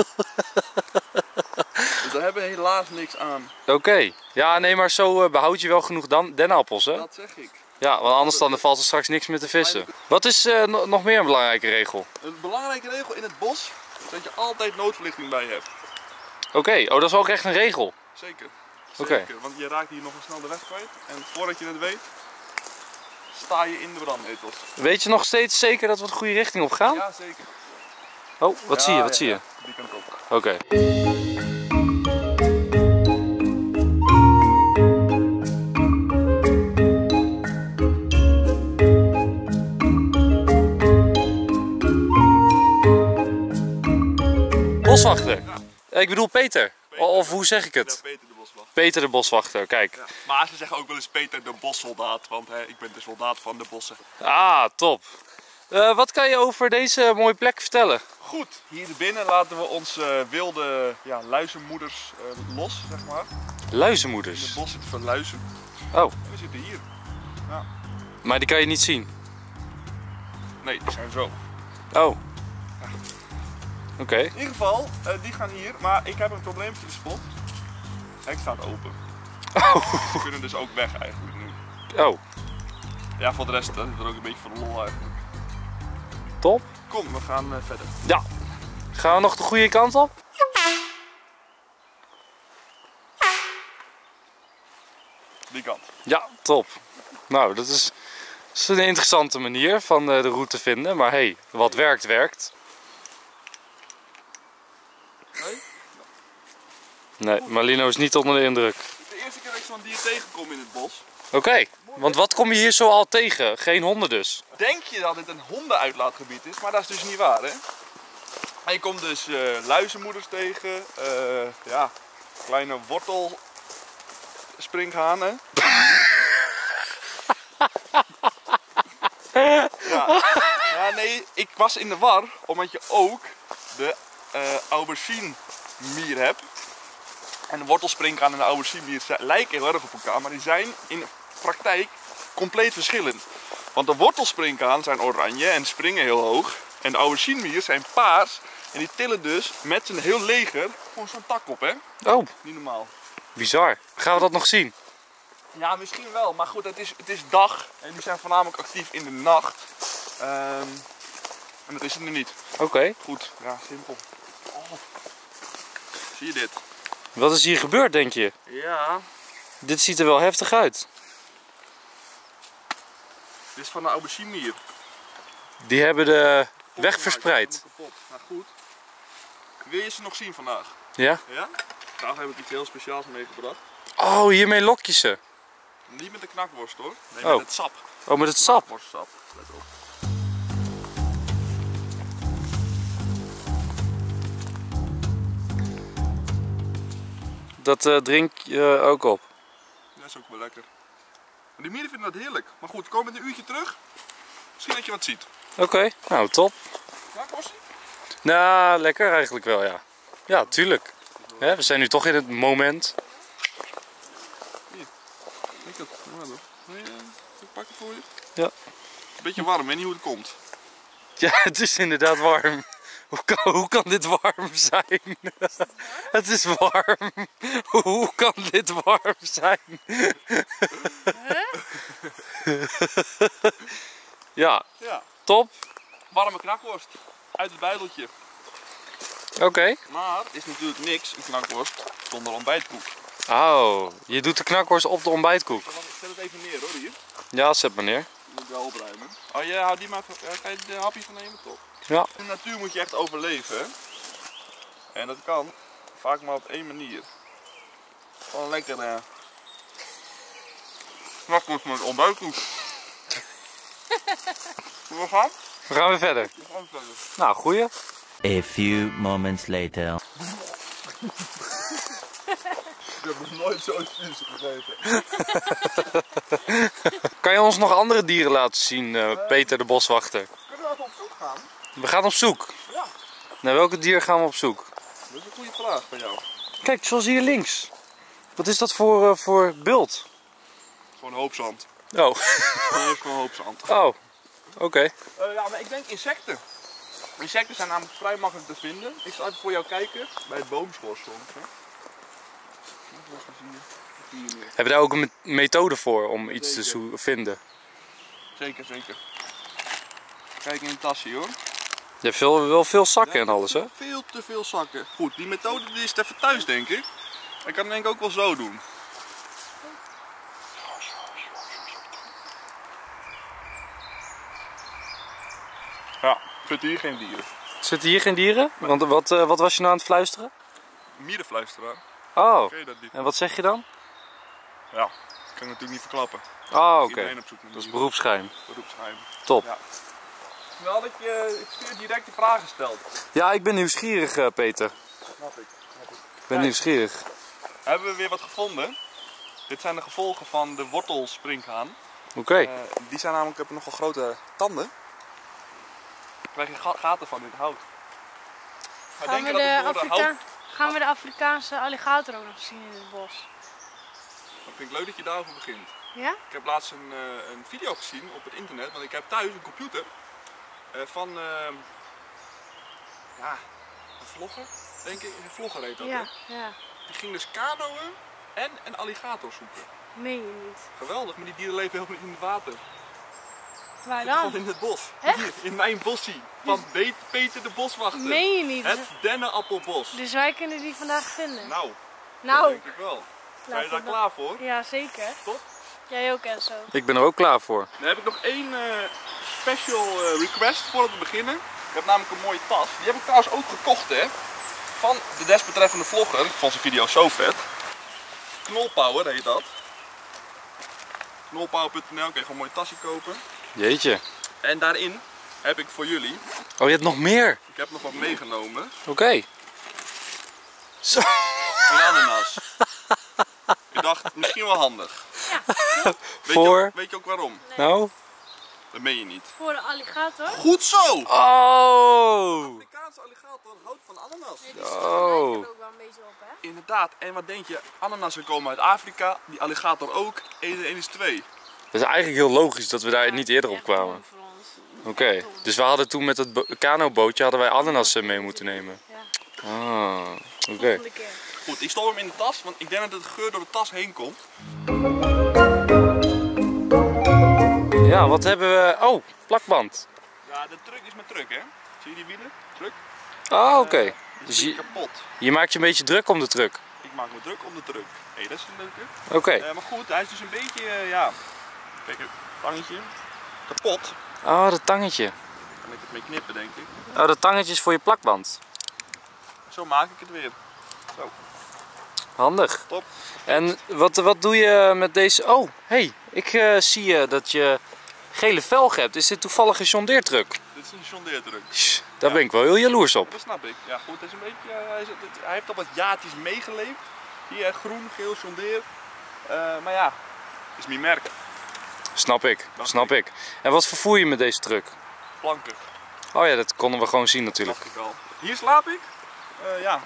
dus daar hebben we helaas niks aan. oké. Ja, nee, maar zo eh, behoud je wel genoeg dan dennenappels, hè? Dat zeg ik. Ja, want anders dan valt er straks niks meer te vissen. Wat is eh, no- nog meer een belangrijke regel? Een belangrijke regel in het bos is dat je altijd noodverlichting bij hebt. Oké, oh, dat is ook echt een regel. Zeker. Oké. Zeker. Want je raakt hier nog een snel de weg kwijt. En voordat je het weet, sta je in de brandnetels. Weet je nog steeds zeker dat we de goede richting op gaan? Ja, zeker. Oh, wat Ja, zie je, wat ja, zie je? Die kant op. Oké. Boswachter. Eh, Ik bedoel Peter. Of hoe zeg ik Ja, het? Peter de Boswacht. Peter de boswachter, kijk. Ja. Maar ze zeggen ook wel eens Peter de Bossoldaat, want hè, ik ben de soldaat van de bossen. Ah, top. Eh, wat kan je over deze mooie plek vertellen? Goed, hier binnen laten we onze wilde ja, luizenmoeders eh, los, zeg maar. In de Luizenmoeders. bos zitten van luizen. Oh, En we zitten hier. maar die kan je niet zien. Nee, die zijn zo. Oh. Oké. In ieder geval, eh, die gaan hier. Maar ik heb een probleempje in de spot. Hek staat open. [laughs] Ze kunnen dus ook weg eigenlijk nu. Oh, Ja, voor de rest hè, is er ook een beetje voor de lol eigenlijk. top. Kom, we gaan eh, verder. Ja. Gaan we nog de goede kant op? Die kant. Ja, top. Nou, dat is, dat is een interessante manier van eh, de route vinden. Maar hey, wat werkt, werkt. Nee? Nee, Marlino is niet onder de indruk. De eerste keer dat ik zo'n dier tegenkom in het bos. Oké, want wat kom je hier zo al tegen? Geen honden dus. Denk je dat dit een hondenuitlaatgebied is, maar dat is dus niet waar hè. En je komt dus eh, luizenmoeders tegen. eh, ja, kleine wortel springhanen. [laughs] ja. ja, nee, ik was in de war omdat je ook de eh aubergine mier hebt. En de wortelspringhaan en de aubergine mier lijken heel erg op elkaar, maar die zijn in praktijk compleet verschillend. Want de wortelspringhaan zijn oranje en springen heel hoog. En de aubergine mier zijn paars en die tillen dus met zijn heel leger gewoon zo'n tak op, hè? Oh, Niet normaal. bizar. Gaan we dat nog zien? Ja, misschien wel. Maar goed, het is, het is dag en die zijn voornamelijk actief in de nacht. Ehm, en dat is het nu niet. Oké. Goed, ja, simpel. Oh. Zie je dit? Wat is hier gebeurd, denk je? Ja. Dit ziet er wel heftig uit. Dit is van de aubergine mier. Die hebben de weg verspreid. Kapot. Nou goed. Wil je ze nog zien vandaag? Ja? Ja? Daarom heb ik iets heel speciaals meegebracht. Oh, hiermee lok je ze. Niet met de knakworst hoor. Nee, Oh. met het sap. Oh, met het sap. Knakworstsap. Let op. Dat eh, drink je ook op. Dat is ook wel lekker. Maar die mieren vinden dat heerlijk. Maar goed, kom met een uurtje terug. Misschien dat je wat ziet. Oké, nou top. Ja, Kostie? Nou, lekker eigenlijk wel, ja. Ja, tuurlijk. We zijn nu toch in het moment. Ik dat. Ja, dat. Wil je, eh, ik pak het voor je? Ja. Beetje warm, weet niet hoe het komt. Ja, [laughs] het is inderdaad warm. Hoe kan, hoe kan dit warm zijn? Het is warm. Hoe kan dit warm zijn? Ja, Ja. top. Warme knakworst. Uit het buideltje. Oké. Maar het is natuurlijk niks, een knakworst, zonder ontbijtkoek. Oh, je doet de knakworst op de ontbijtkoek. Ik zet het even neer hoor, hier. Ja, zet maar neer. Je moet wel opruimen. Oh, je houdt die maar. ja, Ga je de hapje van nemen, toch? Ja. In de natuur moet je echt overleven. En dat kan vaak maar op één manier. Gewoon lekker. eh knakworst met ontbijtkoek. Zullen we gaan? We gaan weer verder. We gaan verder. Nou, goeie. A few moments later. [laughs] Ik heb nog nooit zo'n vies gegeten. [laughs] Kan je ons nog andere dieren laten zien, eh, Peter de Boswachter? Kunnen we even op zoek gaan? We gaan op zoek. Ja. Naar welke dier gaan we op zoek? Dat is een goede vraag van jou. Kijk, zoals hier links. Wat is dat voor, eh, voor bult? Gewoon hoopzand. Oh, [laughs] Hij heeft gewoon hoopzand. oh. Oké. Eh, ja, maar ik denk insecten. Insecten zijn namelijk vrij makkelijk te vinden. Ik zal even voor jou kijken bij het boomschors je meer? Heb je daar ook een me- methode voor om iets te Zeker. vinden? Zeker, zeker. Kijk in het tasje hoor. Je hebt veel, wel veel zakken en alles, hè? Veel te veel zakken. Goed, die methode die is even thuis denk ik. Ik kan het denk ik ook wel zo doen. Ja, zitten hier geen dieren. Zitten hier geen dieren? Want wat, eh, wat was je nou aan het fluisteren? Mierenfluisteraar. Oh, en wat zeg je dan? Ja, kan ik natuurlijk niet verklappen. Oh, oké. Dat is beroepsgeheim. beroepsgeheim. Top. Ja. Had ik je stuur direct de vraag gesteld. Ja, ik ben nieuwsgierig, eh, Peter. Snap ik. Ik ben nieuwsgierig. Hebben we weer wat gevonden. Dit zijn de gevolgen van de wortelsprinkhaan. Oké. Eh, die zijn namelijk, hebben nogal grote tanden. Daar krijg je ga- gaten van in het hout. Wij Gaan we, dat de de hout... Gaan we de Afrikaanse alligator ook nog zien in het bos? Dat vind ik leuk dat je daarover begint. Ja? Ik heb laatst een, eh, een video gezien op het internet, want ik heb thuis een computer van ehm, ja, een vlogger, denk ik. Een vlogger heet dat, hè? Ja, ja. Die ging dus kanoën en een alligator zoeken. Meen je niet. Geweldig, maar die dieren leven helemaal niet in het water. Waar Gewoon dan? in het bos. Echt? Hier, in mijn bossie. Van Be- Peter de Boswachter. Meen je niet. Het dennenappelbos. Dus wij kunnen die vandaag vinden. Nou, dat Nou, denk ik wel. Ben laten je daar klaar voor? dat- Ja, zeker. Top. Jij ook en zo. Ik ben er ook klaar voor. Dan heb ik nog één eh, special eh, request voordat we beginnen. Ik heb namelijk een mooie tas. Die heb ik trouwens ook gekocht hè. Van de desbetreffende vlogger. Ik vond zijn video zo vet. Knolpower heet dat. Knolpower.nl kun je gewoon een mooie tasje kopen. Jeetje. En daarin heb ik voor jullie, Oh, je hebt nog meer. ik heb nog wat meegenomen, Oké. Zo. een ananas. ik dacht, misschien wel handig. Weet Voor? Je, weet je ook waarom? Nou. Dat meen je niet. Voor de alligator? Goed zo! Oh. Amerikaanse alligator houdt van ananas. Oh. ook wel een beetje op, hè? Inderdaad, en wat denk je? Ananassen komen uit Afrika, die alligator ook. 1 en 1 is 2. Dat is eigenlijk heel logisch dat we daar niet eerder op kwamen. Voor ons. Oké. Dus we hadden toen met het bo- kanobootje hadden wij ananassen mee moeten nemen. Ja. Ah. Oké. Goed, ik stop hem in de tas, want ik denk dat het geur door de tas heen komt. Ja, wat hebben we? Oh, plakband. Ja, de truck is met truck, hè? Zie je die wielen? Truck? Ah, oké. Die Dus je, kapot. je maakt je een beetje druk om de truck. Ik maak me druk om de truck. Hé, dat is een leuke. Oké. Eh, maar goed, hij is dus een beetje, eh, ja... Kijk, een tangetje. Kapot. Oh, dat tangetje. Kan ik het mee knippen, denk ik. Oh, dat tangetje is voor je plakband. Zo maak ik het weer. Zo, Handig. top. En wat, wat doe je met deze... Oh, hey, ik eh, zie eh, dat je gele velg hebt. Is dit toevallig een? Dit is een John Deere truck. Sst, Daar ben ik wel heel jaloers op. Dat snap ik. Ja, goed, is een beetje, eh, hij, is, hij heeft al wat jaartjes meegeleefd. Hier groen, geel, John Deere. Eh, maar ja, is mijn merk. Snap ik, snap ik. En wat vervoer je met deze truck? Planken, Oh ja, dat konden we gewoon zien natuurlijk. dacht ik al. Hier slaap ik. Eh, ja,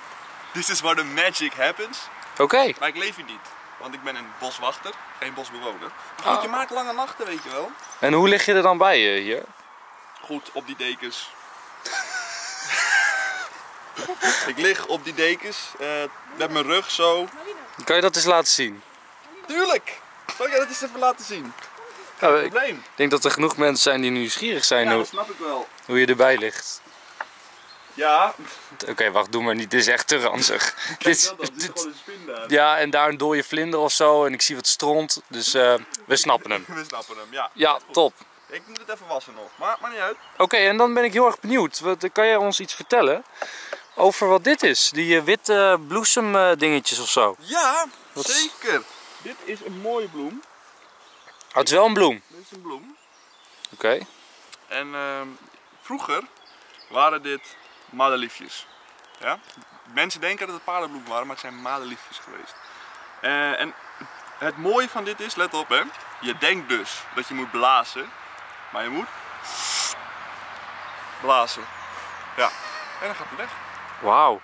this is where the magic happens. Oké. Maar ik leef hier niet. Want ik ben een boswachter, geen bosbewoner. Maar goed, je maakt lange nachten, weet je wel. En hoe lig je er dan bij eh, hier? Goed, op die dekens. [laughs] ik lig op die dekens, eh, met mijn rug zo. Kan je dat eens laten zien? Tuurlijk! Ik je dat eens even laten zien? Ja, ik denk dat er genoeg mensen zijn die nieuwsgierig zijn Ja, hoe, dat snap ik wel. hoe je erbij ligt. Ja, Oké, wacht, doe maar niet. Dit is echt te ranzig. kijk [laughs] Dit, dat dan. Gewoon een spin daar. ja, en daar een dode vlinder of zo. En ik zie wat stront. Dus eh, we snappen hem. [laughs] We snappen hem, ja. Ja, top. Ik moet het even wassen nog, maar maar niet uit. Oké, en dan ben ik heel erg benieuwd. Wat, kan jij ons iets vertellen over wat dit is? Die eh, witte bloesem eh, dingetjes of zo. Ja, Wat- zeker. Dit is een mooie bloem. Oh, het is wel een bloem. Dit is een bloem. Oké. En ehm, vroeger waren dit madeliefjes. Ja? Mensen denken dat het paardenbloemen waren, maar het zijn madeliefjes geweest. Eh, en het mooie van dit is, let op hè, je denkt dus dat je moet blazen, maar je moet blazen. Ja, en dan gaat hij weg. Wauw.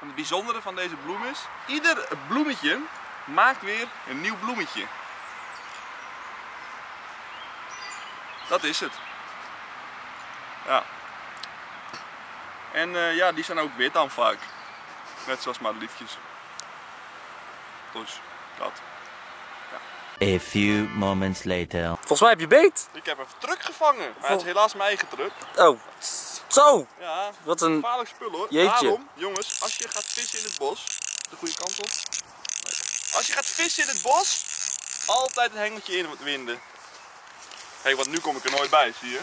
En het bijzondere van deze bloem is, ieder bloemetje maakt weer een nieuw bloemetje. Dat is het. Ja. En eh, ja, die zijn ook wit dan vaak. Net zoals madeliefjes. Dus, dat. A few moments later. Volgens mij heb je beet. Ik heb even truck gevangen. Maar het is helaas mijn eigen truck. Oh. Zo. Ja, Wat een... gevaarlijk spul hoor. Jeetje. Daarom, jongens, als je gaat vissen in het bos, de goede kant op. Als je gaat vissen in het bos, altijd een hengeltje in winden. Hé, want nu kom ik er nooit bij, zie je?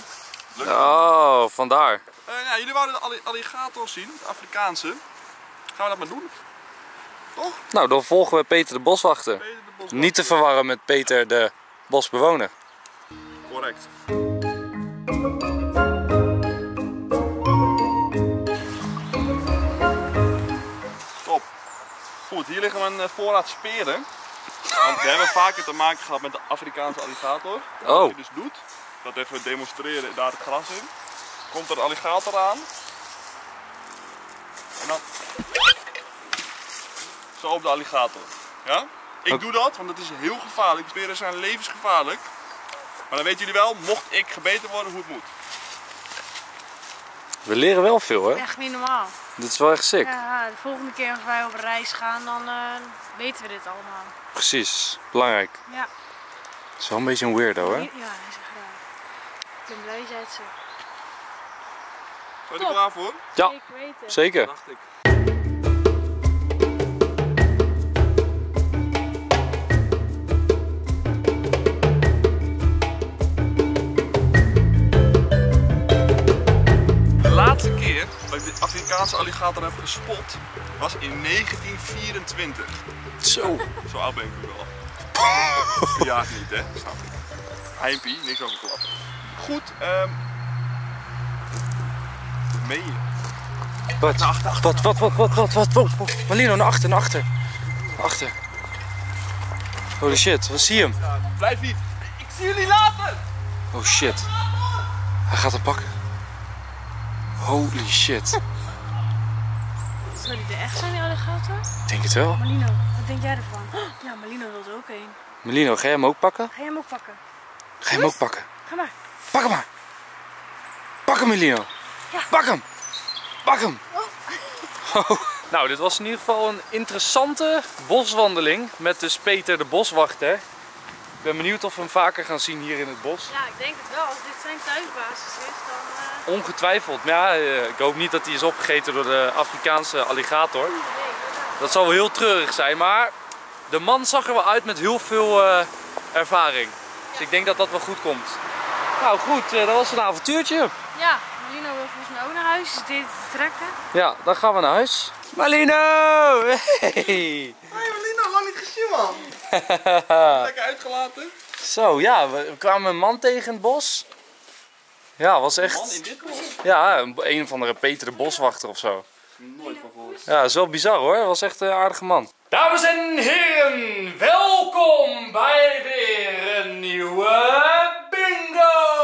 Lukt. Oh, vandaar. Eh, ja, jullie wouden de alli- alligators zien, de Afrikaanse. Gaan we dat maar doen? Toch? Nou, dan volgen we Peter de Boswachter. Peter de Boswachter. Niet te verwarren met Peter de Bosbewoner. Correct. liggen we een eh, voorraad speren. Want we hebben vaker te maken gehad met de Afrikaanse alligator. Wat Oh. hij dus doet, dat even demonstreren, daar het gras in. Komt er een alligator aan. En dan... Zo op de alligator. Ja? Ik doe dat, want het is heel gevaarlijk. Speren zijn levensgevaarlijk. Maar dan weten jullie wel, mocht ik gebeten worden, hoe het moet. We leren wel veel, hè? Echt niet normaal. Dit is wel echt sick. Ja, de volgende keer als wij op reis gaan, dan eh, weten we dit allemaal. Precies. Belangrijk. Ja. Het is wel een beetje een weirdo, hè? Ja, hij is echt raar. Ik ben blij dat jij het zegt. Zijn jullie er klaar voor? Ja, Ik weet het. zeker. Dacht ik. De laatste keer dat ik de Afrikaanse alligator heb gespot was in 1924. Zo. Zo oud ben ik wel. [laughs] Ja, niet hè, snap ik. Heimpie, niks over klappen. Goed, ehm. Meen je? Wat? Wat, wat, wat, wat, wat, wat, wat, wat? Malino, naar achter, naar achter. Naar achter. Holy shit, wat zie je hem? Blijf niet. Ik zie jullie later! Oh shit. Hij gaat hem pakken. Holy shit. Zou die er echt zijn, die alligator? Ik denk het wel. Malino, wat denk jij ervan? [gasps] Ja, Malino wil er ook een. Melino, ga jij hem ook pakken? Ga je hem ook pakken? Ga je hem ook pakken? Ga maar. Pak hem maar. Pak hem, Melino. Pak hem. Pak hem. Oh. Nou, dit was in ieder geval een interessante boswandeling met dus Peter de boswachter. Ik ben benieuwd of we hem vaker gaan zien hier in het bos. Ja, ik denk het wel. Als dit zijn thuisbasis is, dan... eh, Ongetwijfeld. Maar ja, eh, ik hoop niet dat hij is opgegeten door de Afrikaanse alligator. Dat zal wel heel treurig zijn, maar de man zag er wel uit met heel veel eh, ervaring. Dus ik denk dat dat wel goed komt. Nou goed, dat was een avontuurtje. Ja, Malino mij ook naar huis. Is dit trekken? Ja, dan gaan we naar huis. Malino! Hey! Hey Melina, lang niet gezien man. [laughs] Lekker uitgelaten. Zo, ja, we kwamen een man tegen in het bos. Ja, was echt... Man in dit bos? Ja, een, een van de Peter de boswachter of zo. Nooit van gehoord. Ja, dat is wel bizar hoor. Dat was echt een aardige man. Dames en heren, welkom bij weer een nieuwe bingo!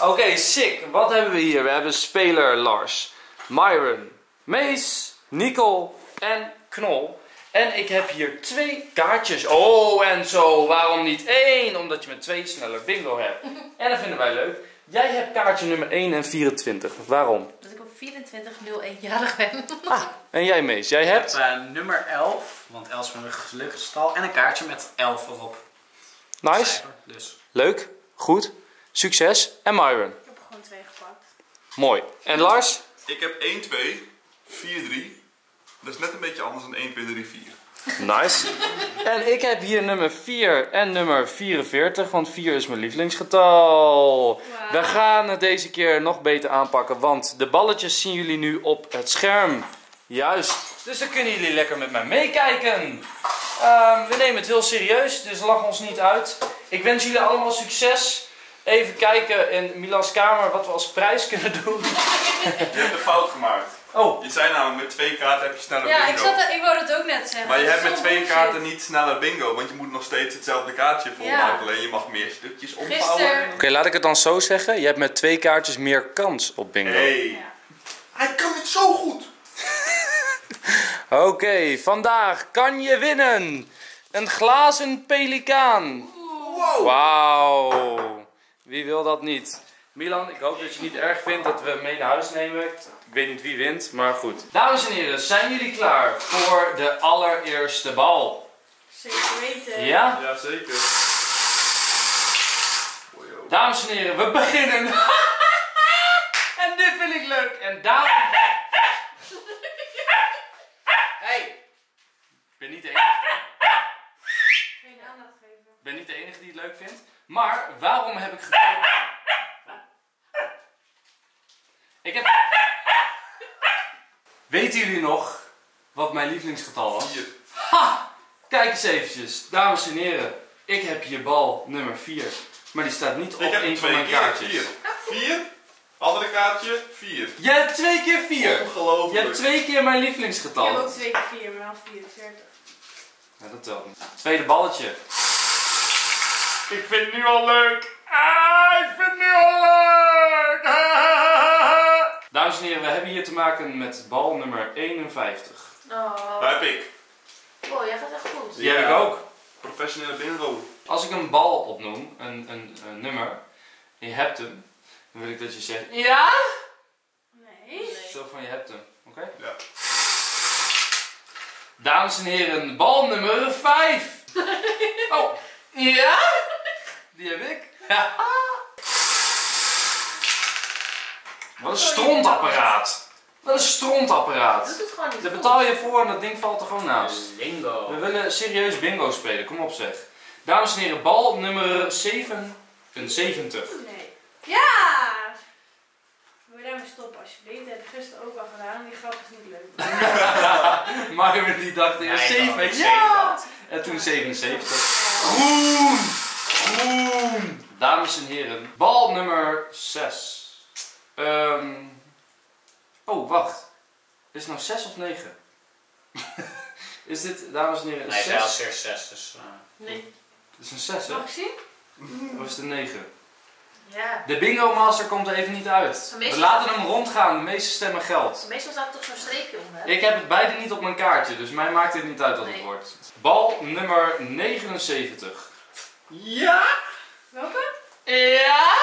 Oké, sick. Wat hebben we hier? We hebben speler Lars, Myron, Mees, Nicole en Knol. En ik heb hier twee kaartjes. Oh, en zo. Waarom niet één? Omdat je met twee sneller bingo hebt. [laughs] En dat vinden wij leuk. Jij hebt kaartje nummer 1 en 24. Waarom? Dat ik op 24 01 jarig ben. [laughs] En jij Mees, jij hebt? Ik heb eh, nummer 11, want 11 is mijn geluksgetal. En een kaartje met 11 erop. Nice. Cijfer, Dus. Leuk. Goed. Succes. En Myron. Ik heb er gewoon twee gepakt. Mooi. En Lars? Ik heb 1, 2, 4, 3. Dat is net een beetje anders dan 1, 2, 3, 4. Nice. [laughs] En ik heb hier nummer 4 en nummer 44, want 4 is mijn lievelingsgetal. We gaan het deze keer nog beter aanpakken, want de balletjes zien jullie nu op het scherm. Juist. Dus dan kunnen jullie lekker met mij meekijken. Ehm, we nemen het heel serieus, dus lach ons niet uit. Ik wens jullie allemaal succes. Even kijken in Milans kamer wat we als prijs [laughs] kunnen doen. Je hebt een fout gemaakt. Oh, Je zei namelijk met twee kaarten heb je sneller Ja, bingo. ik, zat er, ik wou dat ook net zeggen. Maar je hebt met twee bullshit. kaarten niet sneller bingo, want je moet nog steeds hetzelfde kaartje volmaken. Ja. Alleen je mag meer stukjes opbouwen. Gisteren. Oké, laat ik het dan zo zeggen. Je hebt met twee kaartjes meer kans op bingo. Hey. Hij kan het zo goed. [laughs] Oké, vandaag kan je winnen. Een glazen pelikaan. Wow. Wauw. Wie wil dat niet? Milan, ik hoop dat je het niet erg vindt dat we mee naar huis nemen. Ik weet niet wie wint, maar goed. Dames en heren, zijn jullie klaar voor de allereerste bal? Zeker weten. Ja? Ja, zeker. Dames en heren, we beginnen. [laughs] en dit vind ik leuk. En daarom... Hey. Ik ben niet de enige. Geen aandacht geven. Ik ben niet de enige die het leuk vindt. Maar waarom heb ik gekozen? Ik heb... Weten jullie nog wat mijn lievelingsgetal was? Vier. Ha! Kijk eens eventjes, dames en heren. Ik heb hier bal nummer 4. Maar die staat niet op Ik een hem van mijn kaartjes. Vier. Vier? Andere kaartje, 4. Jij hebt twee keer vier. Je Ongelooflijk. hebt twee keer mijn Ik lievelingsgetal. heb ook twee keer vier, maar dan 44. Ja, dat telt niet. Tweede balletje. Ik vind het nu al leuk. Ah, ik vind het nu al leuk. [laughs] Dames en heren, we hebben hier te maken met bal nummer 51. Oh. Daar heb ik. oh, jij gaat echt goed. Die heb ik ook. Professionele bingo. Als ik een bal opnoem, een, een, een nummer, en je hebt hem, dan wil ik dat je zegt ja. Nee. Zo van je hebt hem, oké? Ja. Dames en heren, bal nummer 5. [laughs] Oh, ja? Die heb ik. [laughs] Ja. Wat een strontapparaat. Wat een strontapparaat. Doet het gewoon niet Daar betaal je voor en dat ding valt er gewoon naast. Bingo. We willen serieus bingo spelen, kom op zeg. Dames en heren, bal nummer 77. Nee. Ja! Wil je daarmee stoppen alsjeblieft? Dat heb ik gisteren ook al gedaan. Die grap is niet leuk. [laughs] Maar die dacht eerst ik 7. ook. Ja! En toen 77. Groen! Groen! Dames en heren, bal nummer 6. Ehm. Oh, wacht. Is het nou 6 of 9? [laughs] is dit, dames en heren, een Nee, zij was 6? zeer 6, dus... eh, Nee. Het is een 6, hè? Mag ik zien? Of is het een 9? Ja. De bingo master komt er even niet uit. We laten hem rondgaan, de meeste stemmen geldt. Meestal staat er toch zo'n streepje onder. Ik heb het beide niet op mijn kaartje, dus mij maakt het niet uit wat het Nee. wordt. Bal nummer 79. Ja! Welke? Ja?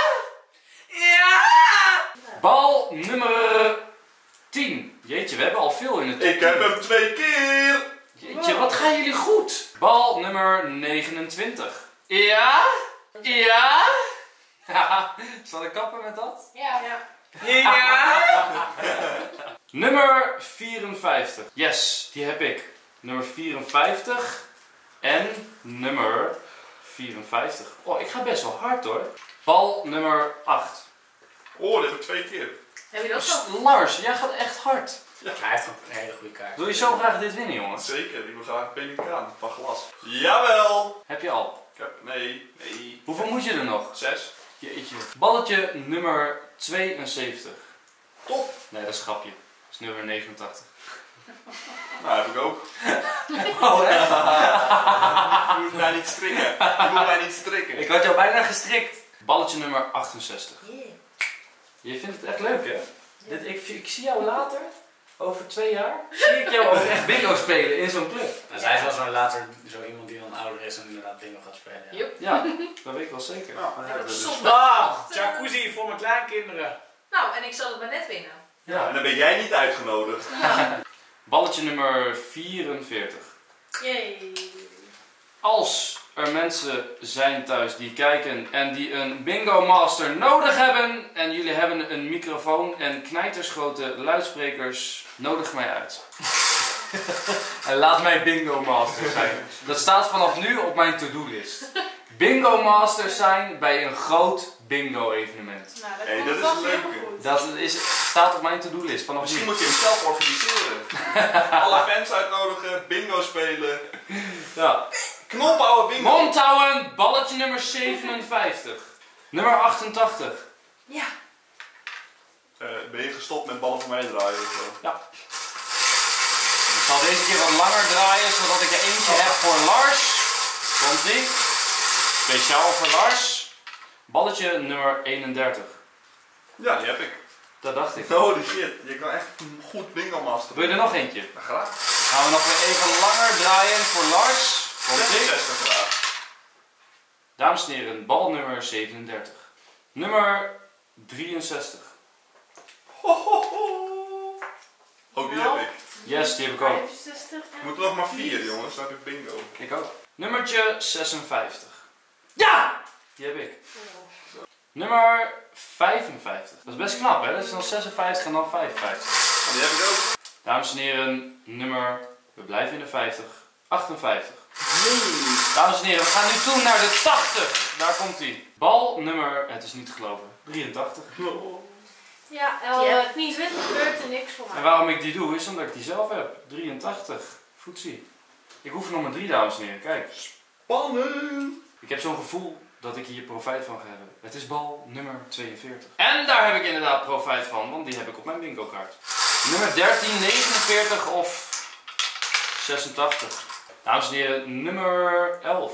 Ja! Bal nummer 10. Jeetje, we hebben al veel in het Ik heb hem twee keer! Jeetje, wat gaan jullie goed? Bal nummer 29. Ja? Ja? Ja, [laughs] zal ik kappen met dat? Ja. Ja. Ja! [laughs] Nummer 54. Yes, die heb ik. Nummer 54 en nummer 54. Oh, ik ga best wel hard hoor. Bal nummer 8. Oh, dit heb ik twee keer. Heb je dat zo? Lars, jij gaat echt hard. Hij heeft een hele goede kaart. Wil je zo graag dit winnen, jongens? Zeker, ik wil graag een pelikaan van glas. Jawel! Heb je al? Ik heb, nee, nee. Hoeveel moet je er nog? Zes. Jeetje. Balletje nummer 72. Top! Nee, dat is een grapje. Dat is nummer 89. Nou, heb ik ook. [laughs] Oh, echt? [laughs] Je moet mij niet strikken. Je moet mij niet strikken. Ik had jou bijna gestrikt. Balletje nummer 68. Yeah. Je vindt het echt leuk, hè? Dit, ik, ik zie jou later, over twee jaar, zie ik jou ook echt bingo spelen in zo'n club. En zij is wel zo later zo iemand die dan ouder is en inderdaad bingo gaat spelen. Ja. Ja, [laughs] dat weet ik wel zeker. Nou, dan hebben we dus. Zondag. Ah, jacuzzi voor mijn kleinkinderen. Nou, en ik zal het maar net winnen. En Ja. dan ben jij niet uitgenodigd. Balletje nummer 44. Yay. Als er mensen zijn thuis die kijken en die een bingo master nodig hebben en jullie hebben een microfoon en knijtersgrote luidsprekers, nodig mij uit. [laughs] en laat mij bingo master zijn. Dat staat vanaf nu op mijn to-do list. Bingo master zijn bij een groot bingo evenement. Nou, dat Hey, dat is een leuke. Dat is, staat op mijn to-do list vanaf Misschien nu. moet je hem zelf organiseren. [laughs] Alle fans uitnodigen, bingo spelen. Ja. Knophouden bingo. Mond houden, balletje nummer 57. Nummer 88. Ja. Eh, ben je gestopt met ballen voor mij draaien of zo? Ik zal deze keer wat langer draaien, zodat ik er eentje heb voor Lars. Komt ie? Speciaal voor Lars. Balletje nummer 31. Ja, die heb ik. Dat dacht ik. Holy shit, je kan echt een goed bingo master. Wil je er nog eentje? Graag. Dan gaan we nog weer even langer draaien voor Lars. Komt ie? 66 graag. Dames en heren, bal nummer 37. Nummer 63. Ho, ho, ho. Oh, die heb ik. Yes, die heb ik ook. 65. Er moeten nog maar vier, jongens. Dan heb ik bingo. Ik ook. Nummertje 56. Ja! Die heb ik. Nummer 55. Dat is best knap, hè? Dat is dan 56 en dan 55. Oh, die heb ik ook. Dames en heren, nummer, we blijven in de 50, 58. Dames en heren, we gaan nu toe naar de 80. Daar komt hij. Bal nummer, het is niet te geloven, 83. Ja, El, Ja. knie wit gebeurt er niks voor En mij. waarom ik die doe, is omdat ik die zelf heb. 83. Voetzie. Ik hoef er nog maar drie, dames en heren. Kijk. Spannend. Ik heb zo'n gevoel dat ik hier profijt van ga hebben. Het is bal nummer 42. En daar heb ik inderdaad profijt van, want die heb ik op mijn bingo kaart. Nummer 13, 49 of 86. Dames en heren, nummer 11.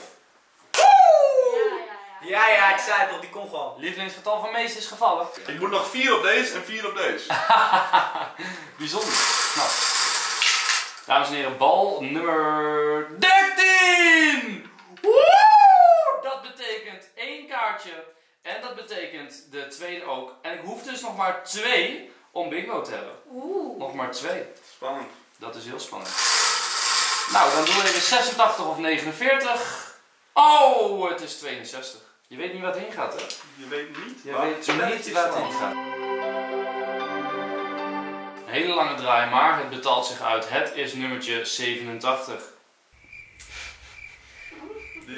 Ja, ja, ja. Ja, ja, ik zei het al, die kon gewoon. Lievelingsgetal van Mees is gevallen. Ik moet nog 4 op deze en 4 op deze. [laughs] Bijzonder. Nou. Dames en heren, bal nummer 13! Woe! Dat betekent één kaartje. En dat betekent de tweede ook. En ik hoef dus nog maar twee om bingo te hebben. Oeh. Nog maar twee. Spannend. Dat is heel spannend. Nou, dan doen we even 86 of 49. Oh, het is 62. Je weet niet wat heen gaat, hè? Je weet niet. Je weet het niet waar het heen gaat. Een hele lange draai, maar het betaalt zich uit. Het is nummertje 87.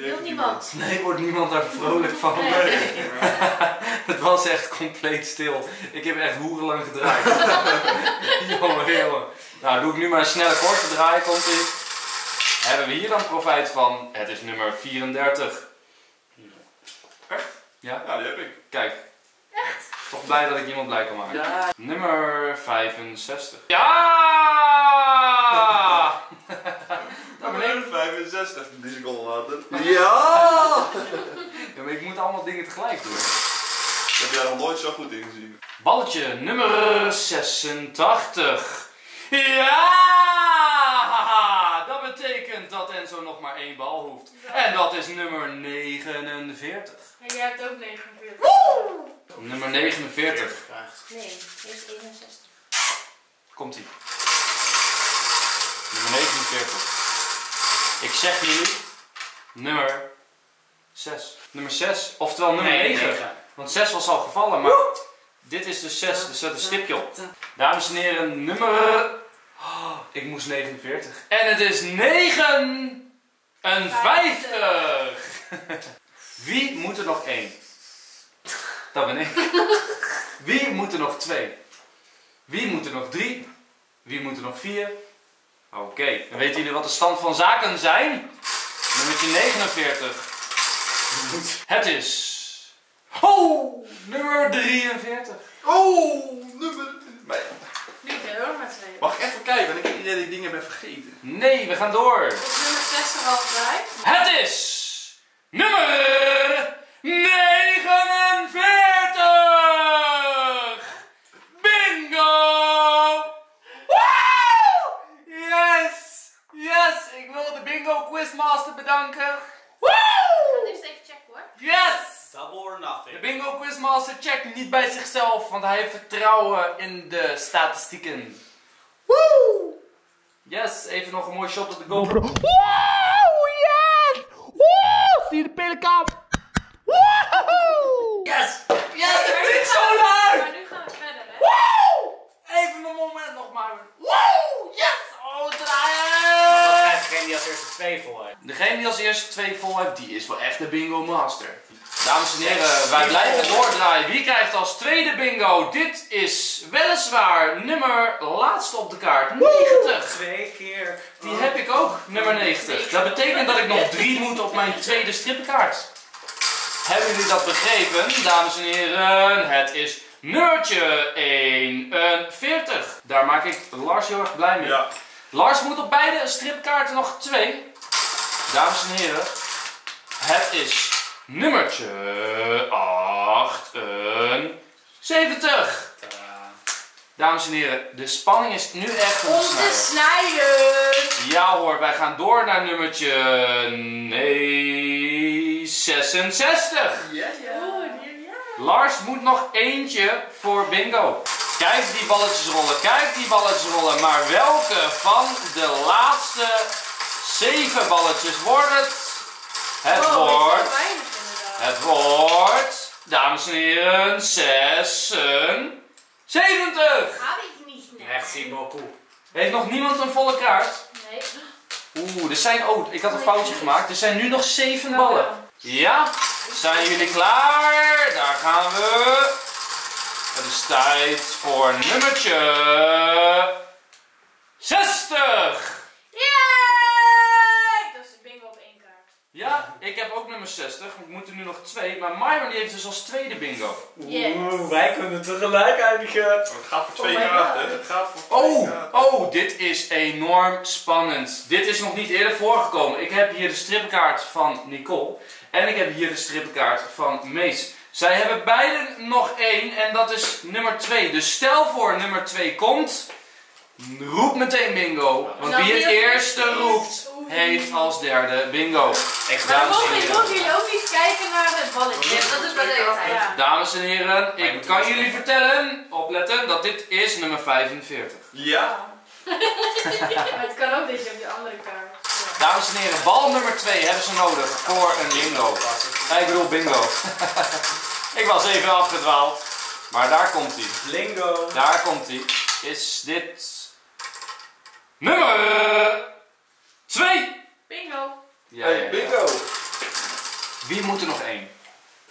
Wil niemand. Nee, wordt niemand daar vrolijk van. Nee. [laughs] Het was echt compleet stil. Ik heb echt hoerenlang gedraaid. [laughs] jongen, jongen. Nou, doe ik nu maar een snelle korte draai. Komt ie. Hebben we hier dan profijt van? Het is nummer 34. Echt? Ja? Ja, die heb ik. Kijk. Echt? Toch blij dat ik iemand blij kan maken. Ja. Nummer 65. Ja! [laughs] Nou, beneden 65 die seconden later. Ja! [laughs] Ja, maar ik moet allemaal dingen tegelijk doen. Heb jij nog nooit zo goed ingezien? Balletje nummer 86. Ja! Dat betekent dat Enzo nog maar één bal hoeft. En dat is nummer 49. En jij hebt ook 49. Nummer 49. Nee, eerst 61. Komt ie. Nummer 49. Ik zeg jullie nummer 6. Nummer 6. Oftewel nummer 9. Want 6 was al gevallen, maar dit is dus 6. Er zet een stipje op. Dames en heren, nummer... Oh, ik moest 49. En het is 59. [laughs] Wie moet er nog één? Dat ben ik. [laughs] Wie moet er nog twee? Wie moet er nog drie? Wie moet er nog vier? Oké, dan weten jullie wat de stand van zaken zijn? Nummertje 49. Het is... Oh, nummer 43. Oh, nummer. Er ook maar twee. mag ik even kijken, want ik heb idee dat ik dingen ben vergeten. Nee, we gaan door. Is nummer 60 al vrij? Het is... Nummer 49! Bingo! Woe! Yes! Yes! Ik wil de Bingo Quizmaster bedanken. Woe! Eerst even checken hoor. Yes! Double or De nothing. Bingo Quizmaster checkt niet bij zichzelf, want hij heeft vertrouwen in de statistieken. Woe! Yes, even nog een mooi shot op de GoPro. Wow, yes! Woe! Zie je de pelikaan? Yes! Yes, nu klinkt zo gaan we- luid! Maar nu gaan we verder hè. Woe! Even een moment nog maar. Woe! Yes! Oh, draaien! Degene die als eerste twee vol heeft? Degene die als eerste twee vol heeft, die is wel echt de bingo master. Dames en heren, wij blijven doordraaien. Wie krijgt als tweede bingo? Dit is weliswaar nummer laatste op de kaart. 90. Twee keer. Die heb ik ook, nummer 90. Dat betekent dat ik nog drie moet op mijn tweede stripkaart. Hebben jullie dat begrepen, dames en heren? Het is nummertje 41. Daar maak ik Lars heel erg blij mee. Ja. Lars moet op beide stripkaarten nog twee. Dames en heren, het is nummertje 78. Dames en heren, de spanning is nu echt Om te ontsnijden. snijden. Ja hoor, wij gaan door naar nummertje nee, 66. Oeh, die heb jij. Lars moet nog eentje voor bingo. Kijk die balletjes rollen, kijk die balletjes rollen. Maar welke van de laatste zeven balletjes wordt het? Het Wow, wordt, weinig het wordt, dames en heren, 76. Hou ik niet. Merci beaucoup. Heeft nog niemand een volle kaart? Nee. Oeh, er zijn, oh, ik had een foutje gemaakt. Er zijn nu nog zeven ballen. Ja, zijn jullie klaar? Daar gaan we. Het is tijd voor nummertje 60. Yay! Dat is de bingo op één kaart. Ja, ik heb ook nummer 60. We moeten nu nog twee. Maar Myron die heeft dus als tweede bingo. Yes. Oeh, wij kunnen tegelijk eindigen. Het gaat voor twee kaarten. God. Het gaat voor twee Oh, kaarten. oh, dit is enorm spannend. Dit is nog niet eerder voorgekomen. Ik heb hier de stripkaart van Nicole. En ik heb hier de stripkaart van Mees. Zij hebben beiden nog één en dat is nummer 2. Dus stel voor nummer 2 komt. Roep meteen bingo. Want Nou, wie het eerste eerst roept, heeft als derde bingo. Ik Maar Dames en mogen, heren. mogen jullie ook niet kijken naar het balletje? Dat is altijd. Ja. Dames en heren, ik kan jullie wel vertellen, opletten, dat dit is nummer 45. Ja. [laughs] Maar het kan ook dat je op je andere kaart. Dames en heren, bal nummer 2 hebben ze nodig voor een bingo. Ja, ik bedoel bingo. [laughs] ik was even afgedwaald. Maar daar komt hij. Lingo. Daar komt hij. Is dit nummer 2? Bingo. Ja, ja. bingo. Wie moet er nog één?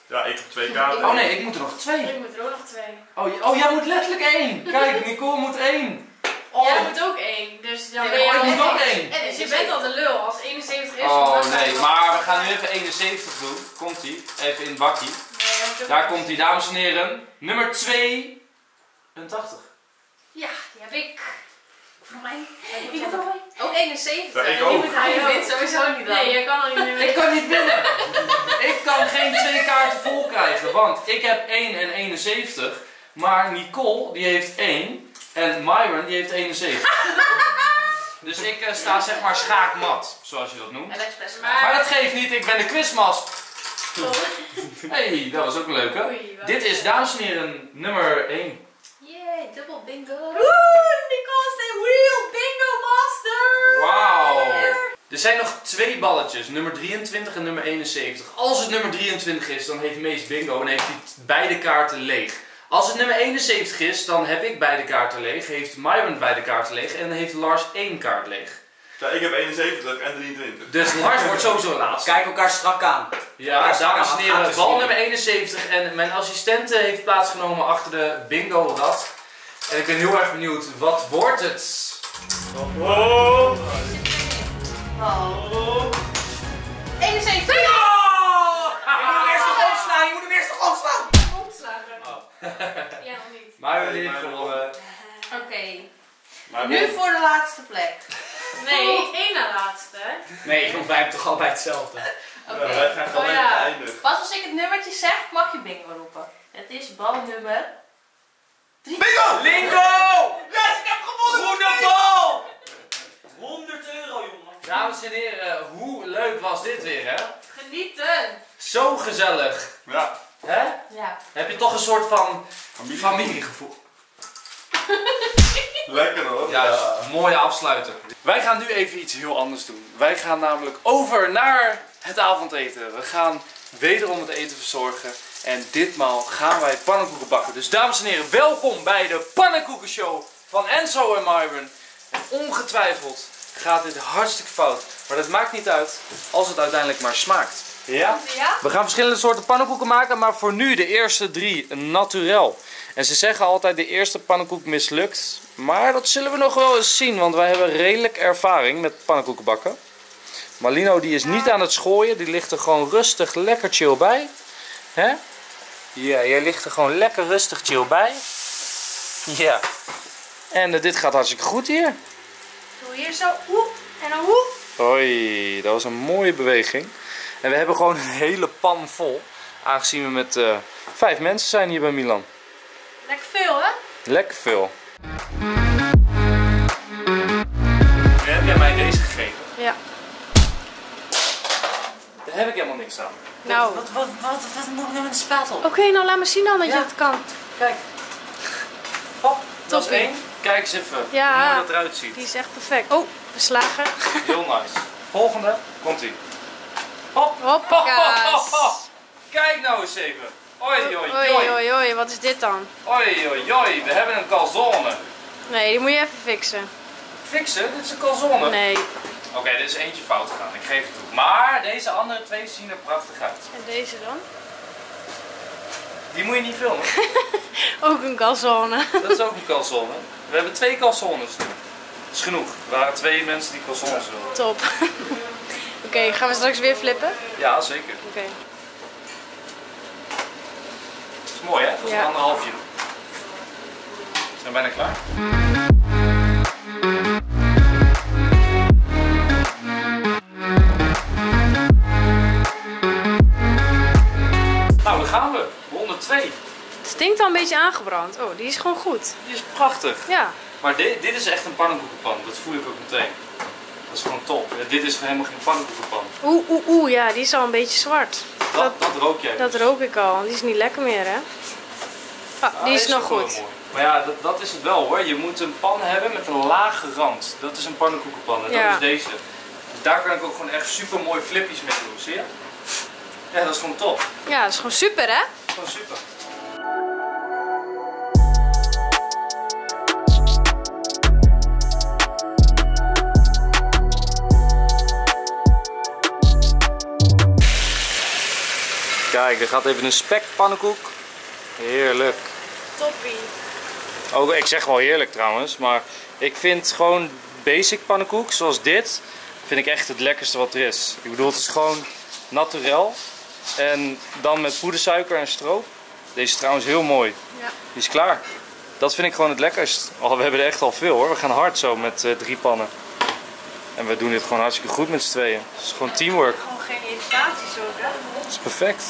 Ja, ik heb twee kaarten. Oh nee, ik moet er nog twee. Ik moet er ook nog twee. Oh, oh jij moet letterlijk één. Kijk, Nicole moet één. Oh, Jij moet ook één. Dus dan Nee, ben je oh, ik al- moet ook één. Dus je bent al de lul. Als 71 is. Oh nee, maar we gaan nu even 71 doen. Komt ie? Even in het bakkie. Nee, Daar komt hij, dames en heren. Nummer 2. Een 80. Ja, die heb ik. Voor mij. Ik heb ook Ook 71. Ja, ik ook. Je wint sowieso niet dan. Nee, je kan al niet meer Ik kan niet winnen. ik kan geen twee kaarten vol krijgen. Want ik heb 1 en 71. Maar Nicole die heeft 1. En Myron die heeft 71. [laughs] dus ik eh, sta zeg maar schaakmat. Zoals je dat noemt. Maar dat geeft niet, ik ben de quizmast. Oh. hey, dat was ook leuk hè. Oei, wat- Dit is dames en heren nummer 1. Yay, dubbel bingo. Nicole is de real bingo master. Wauw. Er zijn nog twee balletjes, nummer 23 en nummer 71. Als het nummer 23 is, dan heeft Mees bingo en heeft hij beide kaarten leeg. Als het nummer 71 is, dan heb ik beide kaarten leeg, heeft Myron beide kaarten leeg en heeft Lars één kaart leeg. Ja, ik heb 71 en 23. Dus Lars wordt sowieso laatst. Kijk elkaar strak aan. Ja, dames en heren, dus bal nummer 71 en mijn assistente heeft plaatsgenomen achter de bingo rad. En ik ben heel erg benieuwd, wat wordt het? Oh. Oh. [laughs] Ja, nog niet. Nee, heeft Myron. gewonnen. Oké. Maar Nu voor de laatste plek. Nee, één na laatste. Nee, want wij hebben toch allebei hetzelfde. [laughs] Oké. Ja, wij gaan Oh, ja. eindigen. Pas als ik het nummertje zeg, mag je bingo roepen. Het is balnummer. Bingo! Lingo! Yes, ik heb gewonnen! Groene bal! 100 euro, jongen. Dames en heren, hoe leuk was dit weer hè? Genieten. Zo gezellig. Ja, Hè? Ja. Heb je toch een soort van familie. familiegevoel? [laughs] Lekker hoor. Juist, mooie afsluiter. Wij gaan nu even iets heel anders doen. Wij gaan namelijk over naar het avondeten. We gaan wederom het eten verzorgen. En ditmaal gaan wij pannenkoeken bakken. Dus dames en heren, welkom bij de pannenkoekenshow van Enzo en Myron. En ongetwijfeld gaat dit hartstikke fout. Maar dat maakt niet uit als het uiteindelijk maar smaakt. Ja? We gaan verschillende soorten pannenkoeken maken, maar voor nu de eerste drie naturel. En ze zeggen altijd de eerste pannenkoek mislukt. Maar dat zullen we nog wel eens zien, want wij hebben redelijk ervaring met pannenkoeken bakken. Malino die is niet aan het schooien, die ligt er gewoon rustig lekker chill bij. Hè? Ja, jij ligt er gewoon lekker rustig chill bij. Ja. En eh, dit gaat hartstikke goed hier. Doe hier zo. Oeh. En dan hoe. Hoi, dat was een mooie beweging. En we hebben gewoon een hele pan vol. Aangezien we met eh, vijf mensen zijn hier bij Milan. Lekker veel, hè? Lekker veel. Heb jij mij deze gegeven? Ja. Daar heb ik helemaal niks aan. Nou. Wat, wat, wat, wat moet ik nou met de spatel? Oké, nou laat me zien dan dat je het kan. Kijk. Hop, dat is één. Kijk eens even Ja. hoe dat eruit ziet. Die is echt perfect. Oh, beslagen. Heel nice. Volgende. Komt ie. Hop. Hoppakas. [laughs] Kijk nou eens even. Oi, oi, Oei, oi. oei, oei. Wat is dit dan? Oi, oi, oi. We hebben een calzone. Nee, die moet je even fixen. Fixen? Dit is een calzone. Nee. Oké, dit is eentje fout gegaan. Ik geef het toe. Maar deze andere twee zien er prachtig uit. En deze dan? Die moet je niet filmen. [laughs] Ook een calzone. [laughs] Dat is ook een calzone. We hebben twee calzones nu. Dat is genoeg. Er waren twee mensen die calzones wilden. Top. Oké, gaan we straks weer flippen? Ja, zeker. Oké. Dat is mooi hè? Dat is Ja. een anderhalfje. We zijn bijna klaar. Nou, daar gaan we. Ronde 2. Het stinkt al een beetje aangebrand. Oh, die is gewoon goed. Die is prachtig. Ja. Maar dit, dit is echt een pannenkoekenpan. Dat voel ik ook meteen. Dat is gewoon top. Dit is helemaal geen pannenkoekenpan. Oeh, oeh, oeh, ja, die is al een beetje zwart. Dat, dat rook jij. Dat rook ik al. Die is niet lekker meer, hè? Ah, Ah, die is nog ook wel goed. mooi. Maar ja, dat, dat is het wel hoor. Je moet een pan hebben met een lage rand. Dat is een pannenkoekenpan en Ja. dat is deze. Dus daar kan ik ook gewoon echt super mooie flipjes mee doen. Zie je? Ja, dat is gewoon top. Ja, dat is gewoon super, hè? Gewoon super. Kijk, er gaat even een spekpannenkoek. Heerlijk. Toppie. Oh, ik zeg wel heerlijk trouwens, maar ik vind gewoon basic pannenkoek zoals dit, vind ik echt het lekkerste wat er is. Ik bedoel, het is gewoon naturel en dan met poedersuiker en stroop. Deze is trouwens heel mooi. Ja. Die is klaar. Dat vind ik gewoon het lekkerst. Oh, we hebben er echt al veel hoor. We gaan hard zo met eh, drie pannen. En we doen dit gewoon hartstikke goed met z'n tweeën. Het is gewoon teamwork. Gewoon geen irritaties ook, hè? Dat is perfect.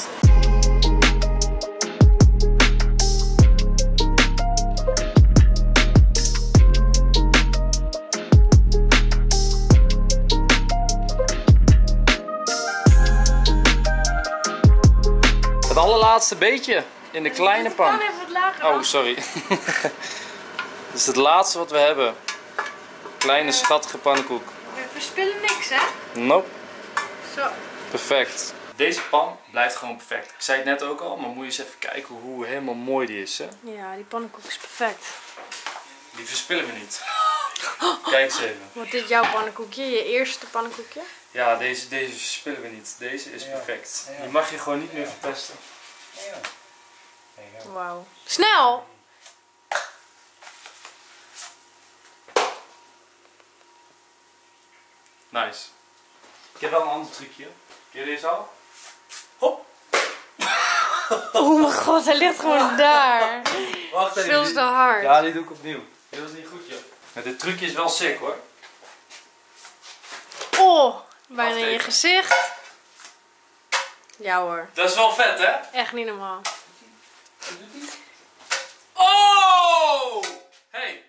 Allerlaatste beetje in de kleine pan. Kan even wat lager Oh, sorry. [laughs] Dit is het laatste wat we hebben. Kleine schattige pannenkoek. We verspillen niks, hè? Nope. Zo. Perfect. Deze pan blijft gewoon perfect. Ik zei het net ook al, maar moet je eens even kijken hoe helemaal mooi die is. Hè? Ja, die pannenkoek is perfect. Die verspillen we niet. Kijk eens even. Wat dit jouw pannenkoekje? Je eerste pannenkoekje? Ja, deze, deze verspillen we niet. Deze is perfect. Die mag je gewoon niet meer verpesten. Wauw. Snel! Nice. Ik heb wel een ander trucje. Ken je deze al? [laughs] Oh mijn god, hij ligt gewoon [laughs] daar. Wacht Veel te hard. Ja, die doe ik opnieuw. Dit was niet goed, joh. Maar dit trucje is wel sick, hoor. Oh, bijna in je gezicht. Ja hoor, Dat is wel vet, hè? echt niet normaal. Oh! Hey!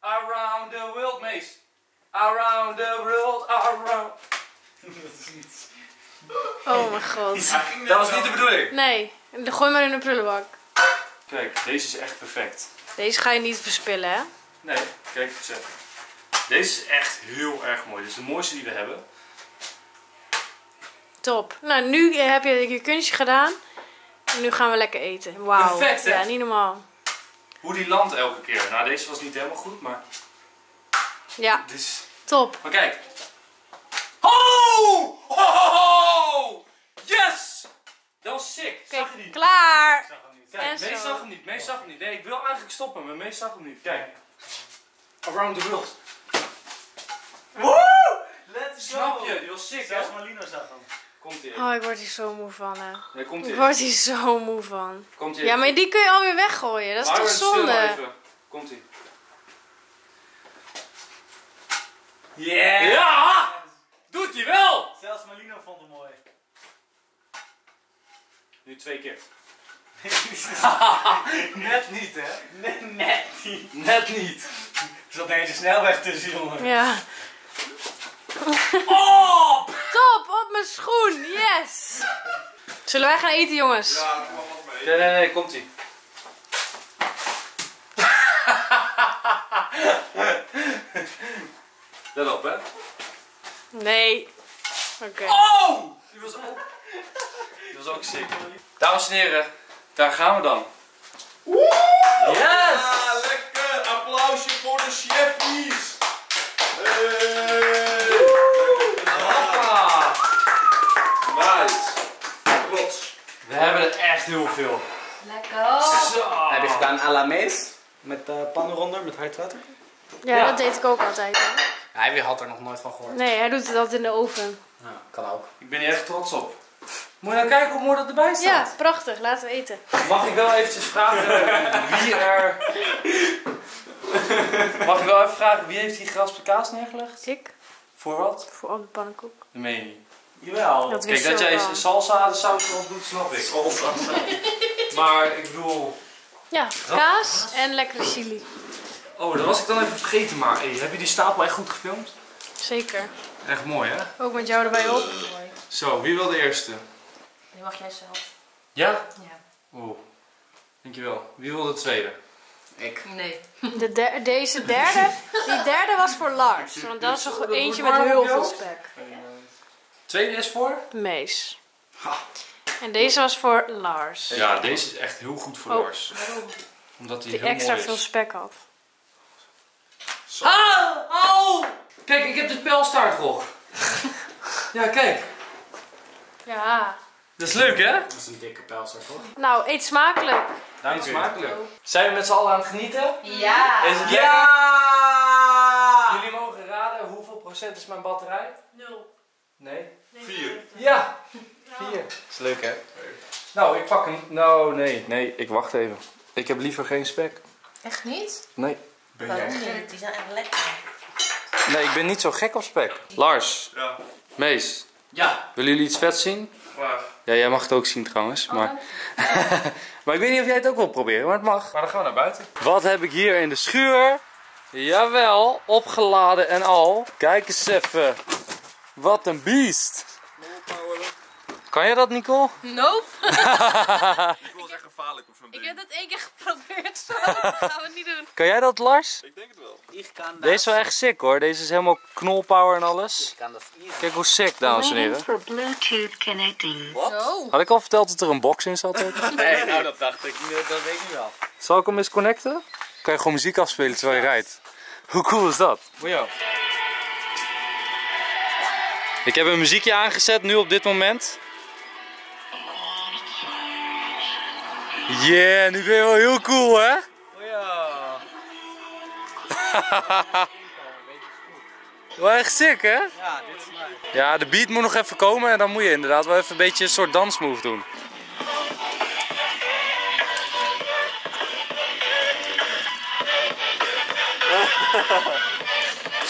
Around the world, Mace. Around the world, around... [laughs] Oh mijn god. Dat was niet de bedoeling. Nee, gooi maar in de prullenbak. Kijk, deze is echt perfect. Deze ga je niet verspillen, hè? Nee, kijk even. Deze is echt heel erg mooi. Dit is de mooiste die we hebben. Top. Nou, nu heb je je kunstje gedaan. En nu gaan we lekker eten. Wauw. Perfect, hè? Ja, niet normaal. Hoe die landt elke keer. Nou, deze was niet helemaal goed, maar... Ja, Dit is... top. Maar kijk. Oh! Oh! Yes! Dat was sick. Zag Kijk, je die? klaar. Kijk, En Mees zo. zag hem niet. Mees zag hem niet. Nee, ik wil eigenlijk stoppen, maar Mees zag hem niet. Kijk. Around the world. Woe! Let's Snap je? Die was sick, hè? Zelfs Malino zag hem. Komt ie. Oh, ik word hier zo moe van, hè. Nee, komt Ik ie. word hier zo moe van. Komt ie. Ja, maar die kun je alweer weggooien. Dat is toch zonde? Komt ie. Yeah! Ja! Doet hij wel! Zelfs Malino vond hem mooi. Nu twee keer. [laughs] Net niet, hè? Net, net niet. Net niet. Er zat deze snelweg tussen, jongen. Ja. Oh! Top, op mijn schoen. Yes. Zullen wij gaan eten, jongens? Nee, nee, nee, komt ie. [laughs] Let op, hè. Nee. Oké. Oh! Die was ook... Die was ook sick. Dames en heren, daar gaan we dan. Yes! Ja, lekker! Applausje voor de chefies! Hey. Hoppa! Nice! Trots! We hebben er echt heel veel. Lekker. Zo! Heb je gedaan à la mees? Met uh, pan eronder, met hard water. Ja, Ja. dat deed ik ook altijd. Hè. Hij had er nog nooit van gehoord. Nee, hij doet het altijd in de oven. Ja, kan ook. Ik ben hier echt trots op. Moet je nou kijken hoe mooi dat erbij staat? Ja, prachtig. Laten we eten. Mag ik wel eventjes vragen wie er... Mag ik wel even vragen, wie heeft die geraspte kaas neergelegd? Ik? Voor wat? Voor op de pannenkoek. Dat meen je niet. Jawel. Dat Kijk, dat jij salsa de saus erop doet, snap ik. [laughs] Maar ik bedoel... Ja, kaas en lekkere chili. Oh, dat was ik dan even vergeten, maar hey, heb je die stapel echt goed gefilmd? Zeker. Echt mooi, hè? Ook met jou erbij op. Zo, wie wil de eerste? Nu mag jij zelf. Ja? Ja. Oeh. Dankjewel. Wie wil de tweede? Ik. Nee. De der- deze derde, die derde was voor Lars. Want dat is dat eentje met heel veel spek. Tweede is voor? Mees. En deze was voor Lars. Ja, deze is echt heel goed voor Oh. Lars. Omdat hij Die heel extra mooi is. veel spek had. Ah! Au! Kijk, ik heb de pijlstaartrog. ja, kijk. Ja. Dat is leuk, hè? Dat is een dikke pijlster, toch? Nou, eet smakelijk. Dank smakelijk. Zijn we met z'n allen aan het genieten? Ja. Is het lekker? Ja! Jullie mogen raden hoeveel procent is mijn batterij? Nul. Nee. Vier. Ja! Vier. is leuk, hè? Nou, ik pak een... Nou, nee. Nee, ik wacht even. Ik heb liever geen spek. Echt niet? Nee. Waarom niet? Die zijn echt lekker. Nee, ik ben niet zo gek op spek. Lars. Ja. Mees. Ja. Willen jullie iets vet zien? Waar? Ja, jij mag het ook zien trouwens. Maar... [laughs] maar ik weet niet of jij het ook wil proberen, maar het mag. Maar dan gaan we naar buiten. Wat heb ik hier in de schuur? Jawel, opgeladen en al. Kijk eens even. Wat een beest. Kan jij dat, Nicole? Nope. [laughs] Ik wil echt gevaarlijk op zo'n Ik heb dat één keer geprobeerd zo. [laughs] Dat gaan we niet doen. Kan jij dat, Lars? Ik denk het wel. Ik kan dat. Deze is wel echt sick hoor. Deze is helemaal knolpower en alles. Ik kan dat hier. Kijk hoe sick, dames en heren. for Bluetooth connecting. No. Had ik al verteld dat er een box in zat? ook? [laughs] Nee, nou dat dacht ik. Dat weet ik wel. Zal ik hem eens connecten? Kan je gewoon muziek afspelen terwijl je rijdt. Hoe cool is dat? Voor jou. Ik heb een muziekje aangezet nu op dit moment. Yeah, nu ben je wel heel cool hè? Oh ja. [laughs] Wel echt sick hè? Ja, dit is mij. Ja, de beat moet nog even komen en dan moet je inderdaad wel even een beetje een soort dansmove doen.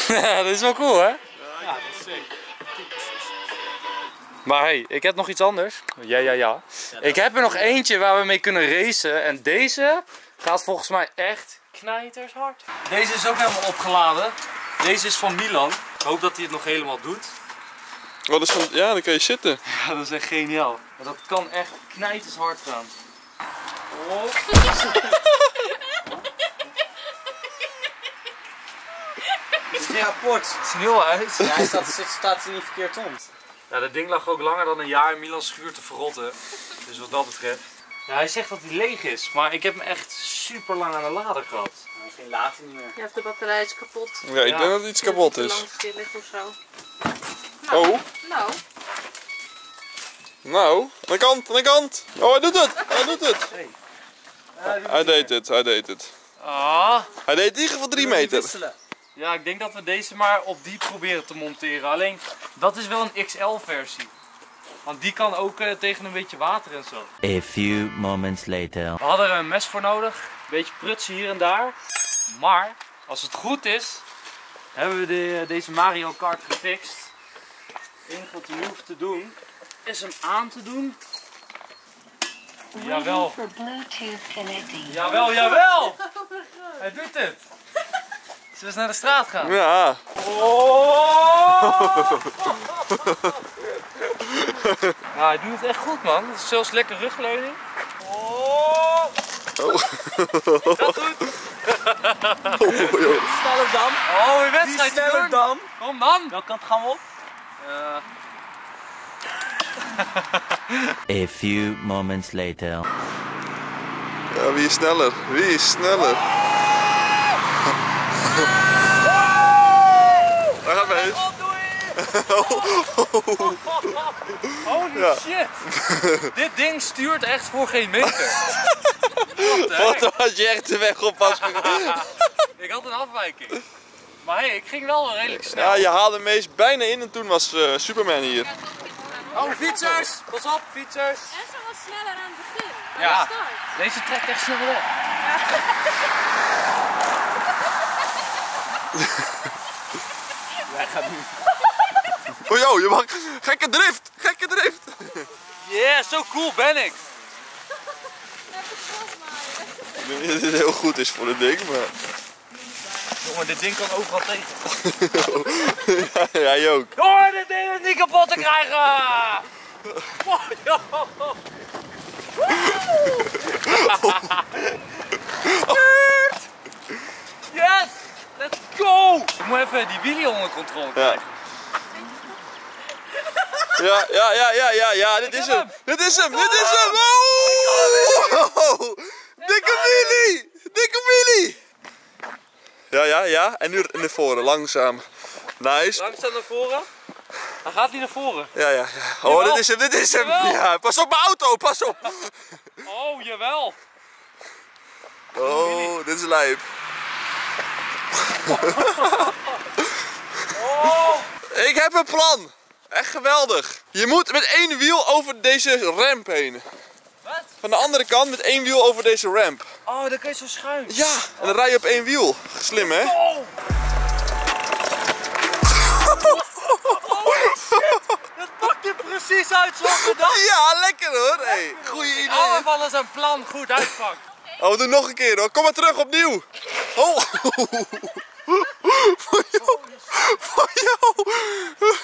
[laughs] Ja, dat is wel cool hè? Maar hey, ik heb nog iets anders. Ja, ja, ja. Ik heb er nog eentje waar we mee kunnen racen. En deze gaat volgens mij echt knijters hard. Deze is ook helemaal opgeladen. Deze is van Milan. Ik hoop dat hij het nog helemaal doet. Wat is van... Ja, dan kan je zitten. [laughs] Ja, dat is echt geniaal. Maar dat kan echt knijters hard gaan. [laughs] Het is kapot. Het is er heel uit. Ja, hij staat, staat er niet verkeerd om. Ja, dat ding lag ook langer dan een jaar in Milans schuur te verrotten. Dus wat dat betreft. Ja, hij zegt dat hij leeg is. Maar ik heb hem echt super lang aan de lader gehad. Misschien later niet meer. Ja, of de batterij is kapot. Ja, ik Ja. denk dat iets kapot is. lang stil ligt of zo. Oh, Nou, nou. Aan de kant, aan de kant. Oh, hij doet het. Hij doet het. Hij deed het, hij deed het. Ah. Hij deed in ieder geval 3 meter. Ja, ik denk dat we deze maar op die proberen te monteren. Alleen, dat is wel een XL-versie. Want die kan ook eh, tegen een beetje water en zo. A few moments later. We hadden er een mes voor nodig. Een beetje prutsen hier en daar. Maar, als het goed is, hebben we de, deze Mario Kart gefixt. Het enige wat we nu hoeven te doen, is hem aan te doen. Jawel. Jawel, jawel! Hij doet het. [laughs] Zullen we eens naar de straat gaan? Ja. Oh! [laughs] Ja, hij doet het echt goed man. Het is zelfs lekker rugleuning. Oh! Dat goed. Sneller [laughs] dan. Oh, een wedstrijd te doen. dan. Kom dan. Welke kant gaan we op? Eh, [laughs] A few moments later. ja. Wie is sneller? Wie is sneller? Hij gaat mee. holy Ja. shit. Dit ding stuurt echt voor geen meter. [laughs] Wat had je echt de weg op pas [laughs] Ik had een afwijking. Maar hey, ik ging wel redelijk snel. Ja, je haalde Mees bijna in en toen was eh, Superman hier. Oh, fietsers! Pas op, fietsers! En ze was sneller aan het begin. Ja. Deze trekt echt snel op. [laughs] Wij gaan nu. Oh joh, je mag... Gekke drift! Gekke drift! Yeah, zo cool ben ik! Ik weet niet of dit heel goed is voor het ding, maar... Jongen, dit ding kan overal tegen. [laughs] ja, jij ook. Jongen, dit ding is niet kapot te krijgen! Oh, [laughs] joh. Yes! Let's go! Ik moet even die wheelie onder controle krijgen. Ja, ja, ja, ja, ja, ja, dit is hem. Dit is hem, dit is hem. Oh! Dikke Willy! Dikke Willy! Ja, ja, ja. En nu naar voren, langzaam. Nice. Langzaam naar voren. Hij gaat niet naar voren. Ja, ja, ja. Oh, dit is hem, dit is hem. Ja, pas op mijn auto, pas op. Oh, jawel. Oh, dit is lijp. Ik heb een plan. Echt geweldig. Je moet met één wiel over deze ramp heen. Wat? Van de andere kant met één wiel over deze ramp. Oh, dan kun je zo schuin. Ja, en dan rij je op één wiel. Slim hè? Oh! Dat pakt er precies uit zoals gedacht. Ja, lekker hoor. Hey, goeie idee. Alle vallen zijn plan goed uitpakt. Oh, we doen nog een keer hoor. Kom maar terug opnieuw. Oh. [laughs] Voor jou. Voor jou. [laughs]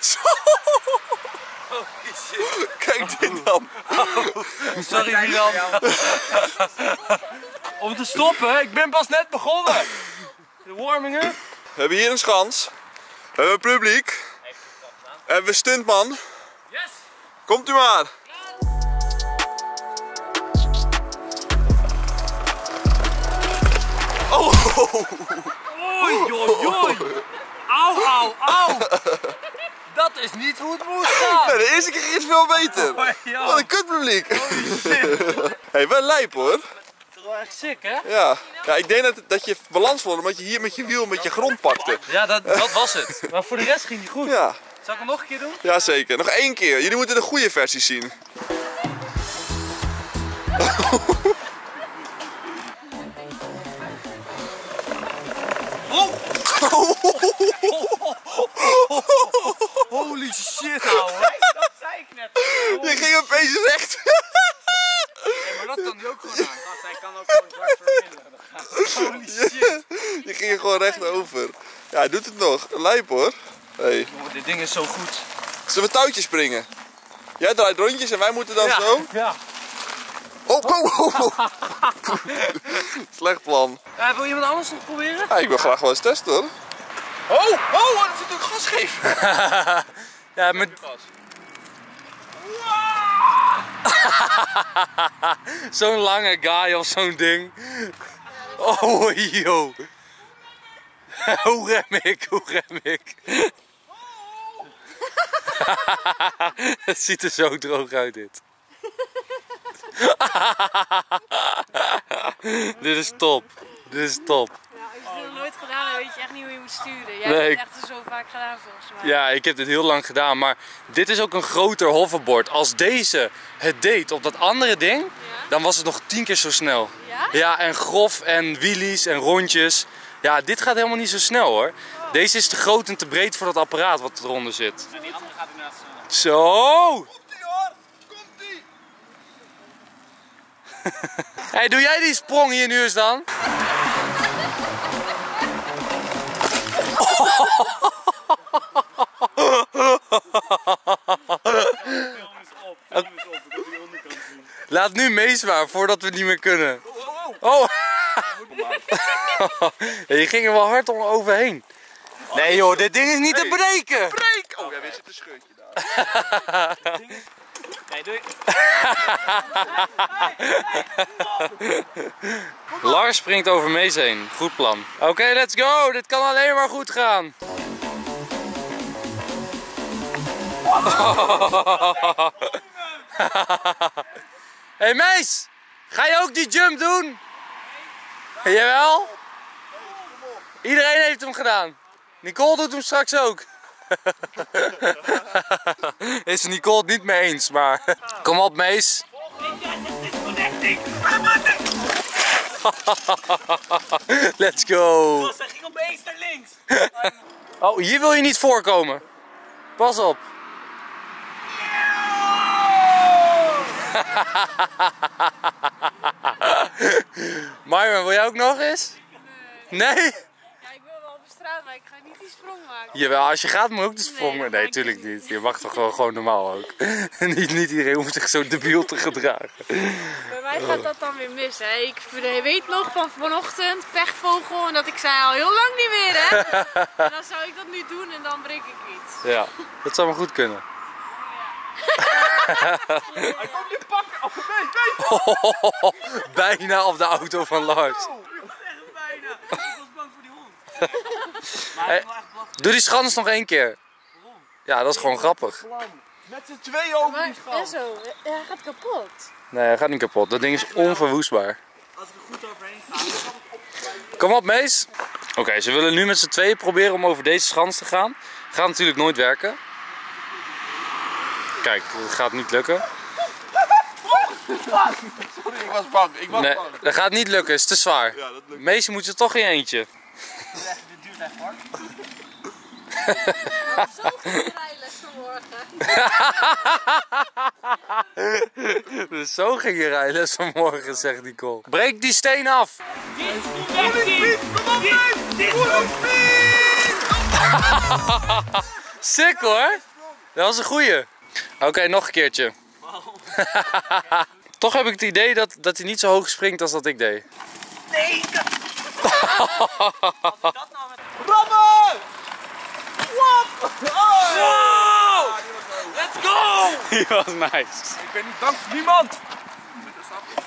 Zo. Kijk dit dan. Sorry Milan. [laughs] Om te stoppen, ik ben pas net begonnen. De warming up. We hebben hier een schans. We hebben publiek. We hebben stuntman. Yes! Komt u maar. Oh. Oei, oei, oei. Au, au, au. Dat is niet hoe het gaan. Nee, de eerste keer ging het veel beter. Oh. Wat een kutpubliek. hey, wel lijp hoor. Dat is wel echt sick, hè? Ja. ja, ik denk dat, dat je balans verloor omdat je hier met je wiel met je grond pakte. Ja, dat, dat was het. Maar voor de rest ging die goed. Ja, Zal ik hem nog een keer doen? ja zeker. Nog één keer. Jullie moeten de goede versie zien. [laughs] Holy shit, ouwe. Dat zei ik net. Je ging opeens recht. Maar dat kan hij ook gewoon aan. Gast, hij kan ook gewoon dwars midden. Holy shit. Je ging er gewoon recht over. Ja, hij doet het nog. Lijp hoor. Hey. Jongen, dit ding is zo goed. Zullen we touwtjes springen? Jij draait rondjes en wij moeten dan zo. Ja. Oh, oh, oh, oh. Slecht plan. Eh, wil iemand anders nog proberen? Ja, ik wil graag wel eens testen hoor. Oh, oh, dat is natuurlijk gas geven. [laughs] Ja, met... [laughs] zo'n lange guy of zo'n ding. Oh, yo. [laughs] Hoe rem ik? Hoe rem ik? Het ziet er zo droog uit dit. [laughs] dit is top. Dit is top. Ja, als je het nog nooit gedaan hebt, weet je echt niet hoe je moet sturen. Jij Nee, hebt het echt zo vaak gedaan volgens mij. Ja, ik heb dit heel lang gedaan, maar dit is ook een groter hoverboard. Als deze het deed op dat andere ding, Ja? dan was het nog tien keer zo snel. Ja? Ja, en grof en wheelies en rondjes. Ja, dit gaat helemaal niet zo snel hoor. Deze is te groot en te breed voor dat apparaat wat eronder zit. En die andere gaat inderdaad sneller. Zo! [laughs] Hey, doe jij die sprong hier nu eens dan? [laughs] Laat nu meezwaar voordat we niet meer kunnen. Oh! [laughs] Je ging er wel hard om overheen. Nee joh, dit ding is niet te breken! Breek! Oh, ja, weer zit een scheurtje daar. [laughs] Lars springt over Mees heen. Goed plan. Oké, let's go. Dit kan alleen maar goed gaan. [laughs] hey Mees, ga je ook die jump doen? Jawel? Iedereen heeft hem gedaan. Nicole doet hem straks ook. [laughs] Is Nicole het niet mee eens, maar... Kom op, Mees. [laughs] Let's go. Hij ging opeens naar links. Oh, hier wil je niet voorkomen. Pas op. [laughs] Myron, wil jij ook nog eens? Nee? Ja, ik wil wel op de straat, maar ik ga niet die sprong maken. Jawel, als je gaat moet je ook de sprong. Nee, tuurlijk niet. niet. Je mag toch wel gewoon normaal ook. [laughs] niet, niet iedereen hoeft zich zo debiel te gedragen. Bij mij gaat dat dan weer mis, hè. Ik weet nog van vanochtend, pechvogel, en dat ik zei al heel lang niet meer, hè. [laughs] en dan zou ik dat nu doen en dan breek ik iets. Ja, dat zou maar goed kunnen. [laughs] Hij komt je pakken. Oh, nee, nee. Bijna op de auto van Lars. Bijna. Ik was bang voor die hond. Maar Hey. blaffen. Doe die schans nog één keer. Ja, dat is gewoon grappig. Met z'n tweeën over die schal. Enzo, hij gaat kapot. Nee, hij gaat niet kapot. Dat ding is onverwoestbaar. Als ik er goed overheen ga, dan kan het Kom op, Mees. Oké, ze willen nu met z'n tweeën proberen om over deze schans te gaan. Gaat natuurlijk nooit werken. Kijk, het gaat niet lukken. Sorry, ik was bang. Ik was Nee, bang. dat gaat niet lukken, is te zwaar. Ja, dat lukt. Mees, moet er toch in eentje. Dit duurt echt hard. Zo ging rijles vanmorgen. Dus zo ging je rijles vanmorgen, zegt Nicole. Breek die steen af. [laughs] Sick hoor. Dat was een goeie. Oké, nog een keertje. [laughs] Toch heb ik het idee dat, dat hij niet zo hoog springt als dat ik deed. Nee! Dat nou met... Rammen! Let's go! Die was nice. Ik ben niet bang voor niemand.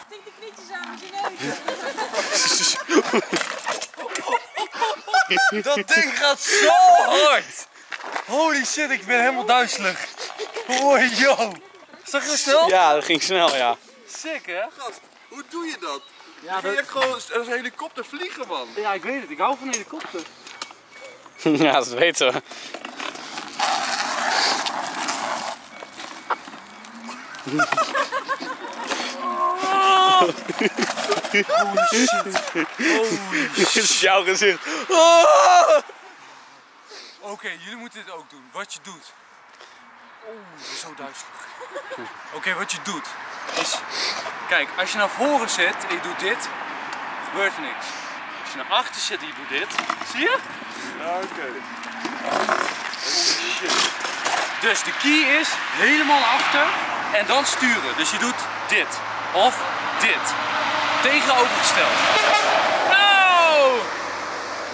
Tik de knietjes aan met je neus. Dat ding gaat zo hard. Holy shit, ik ben helemaal duizelig. Oh, yo. Zag je dat snel? Ja, dat ging snel, ja. Sick hè? Gast, hoe doe je dat? Ja, je hebt gewoon een helikopter vliegen, man. ja, ik weet het. Ik hou van helikopter. [laughs] Ja, dat weten we. Dit is jouw gezicht. Oké, jullie moeten dit ook doen. Wat je doet. Oeh, zo duizelig. [laughs] Oké, wat je doet is... Kijk, als je naar voren zit en je doet dit, gebeurt er niks. Als je naar achter zit en je doet dit, zie je? Ja, oké. Dus de key is helemaal achter en dan sturen. Dus je doet dit of dit. Tegenovergesteld. Nou!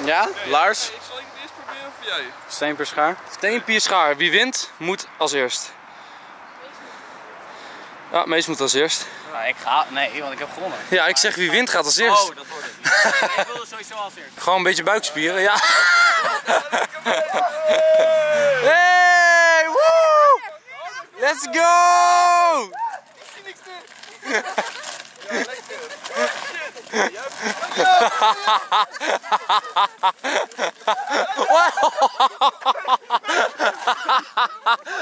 Ja, Lars? Ik zal het eerst proberen of jij? Steen per schaar. Steen, pier, schaar. Wie wint, moet als eerst. Ja, Mees moet als eerst. Nou, ik ga... Nee, want ik heb gewonnen. Ja, ik zeg wie wint gaat als eerst. Oh, dat hoorde ik niet. ik wilde sowieso als eerst. Gewoon een beetje buikspieren, ja. [laughs] Hey, woe! Let's go! [laughs]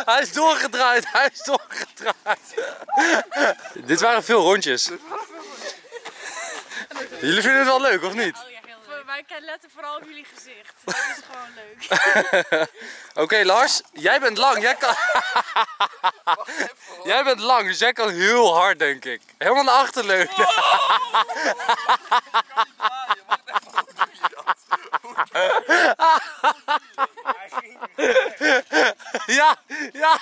Hij is doorgedraaid, hij is doorgedraaid. Dit waren veel rondjes. Jullie vinden het wel leuk, of niet? Wij letten vooral op jullie gezicht. Dat is gewoon leuk. [laughs] Oké Lars, jij bent lang, jij kan... jij bent lang, dus jij kan heel hard denk ik. Helemaal naar achter leunen. ja, ja.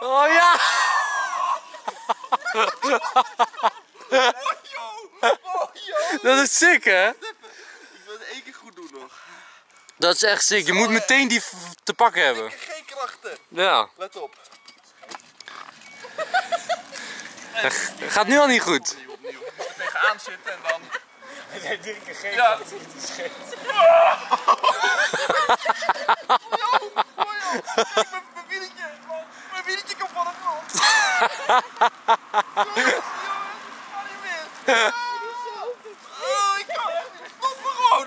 Oh ja. Dat is sick hè? Ik wil het één keer goed doen nog. Dat is echt sick. Je moet meteen die te pakken hebben. Geen krachten. Ja. Let op. Gaat nu al niet goed. Opnieuw, opnieuw. Je moet er tegenaan zitten en dan... [laughs] Ja. Mijn wieltje, man. Mijn wieltje komt van de grond. Jongens, jongens, waar je weer? Oh, ik kan echt niet stoppen gewoon.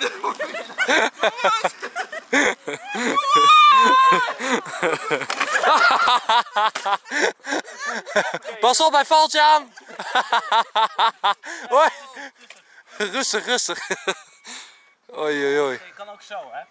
Pas op, hij valt je aan. [laughs] Hoi. Rustig, rustig. [laughs] Oei, oei, oei. Je kan ook zo, hè?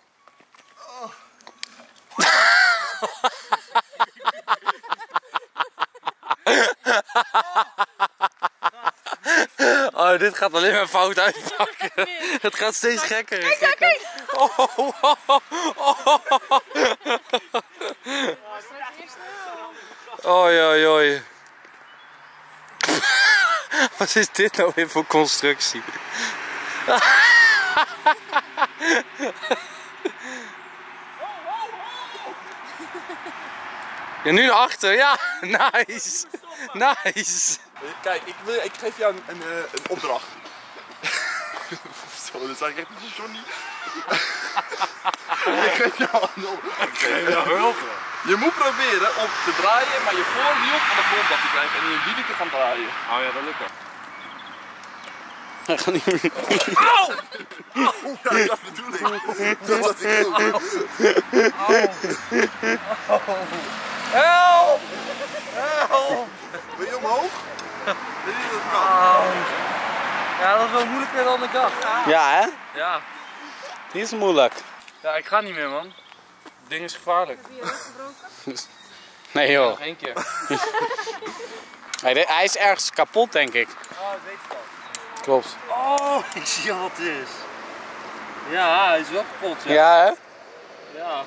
Oh, dit gaat alleen maar fout uitpakken. [laughs] Het gaat steeds gekker. en gekker. Oh, oh, oh, oh, oh. Oei, oei, oei. [laughs] Wat is dit nou weer voor constructie? [laughs] Ja, nu naar achter. Ja, [laughs] nice. Nice. Kijk, ik, wil, ik geef jou een, een, eh, een opdracht. Zo, dat ik echt niet zo Johnny. ik geef jou een opdracht. Ik geef jou hulp. Je moet proberen om te draaien, maar je voorwiel van de grond af te krijgen en in je wielen te gaan draaien. Oh ja, dat lukt wel. Hij gaat niet meer. Ja, dat bedoel ik. Dat had ik ook. Help! Wil je omhoog? Je dat kan? Ja, dat is wel moeilijker dan ik dacht. Ja, hè? Ja. Die is moeilijk. Ja, ik ga niet meer, man. Het ding is gevaarlijk. Nee, joh. Nog één keer. Hij, hij is ergens kapot, denk ik. Oh, ik weet al. Klopt. Oh, [laughs] ik zie al wat het is. Ja, hij is wel kapot. Ja. Ja, hè? ja.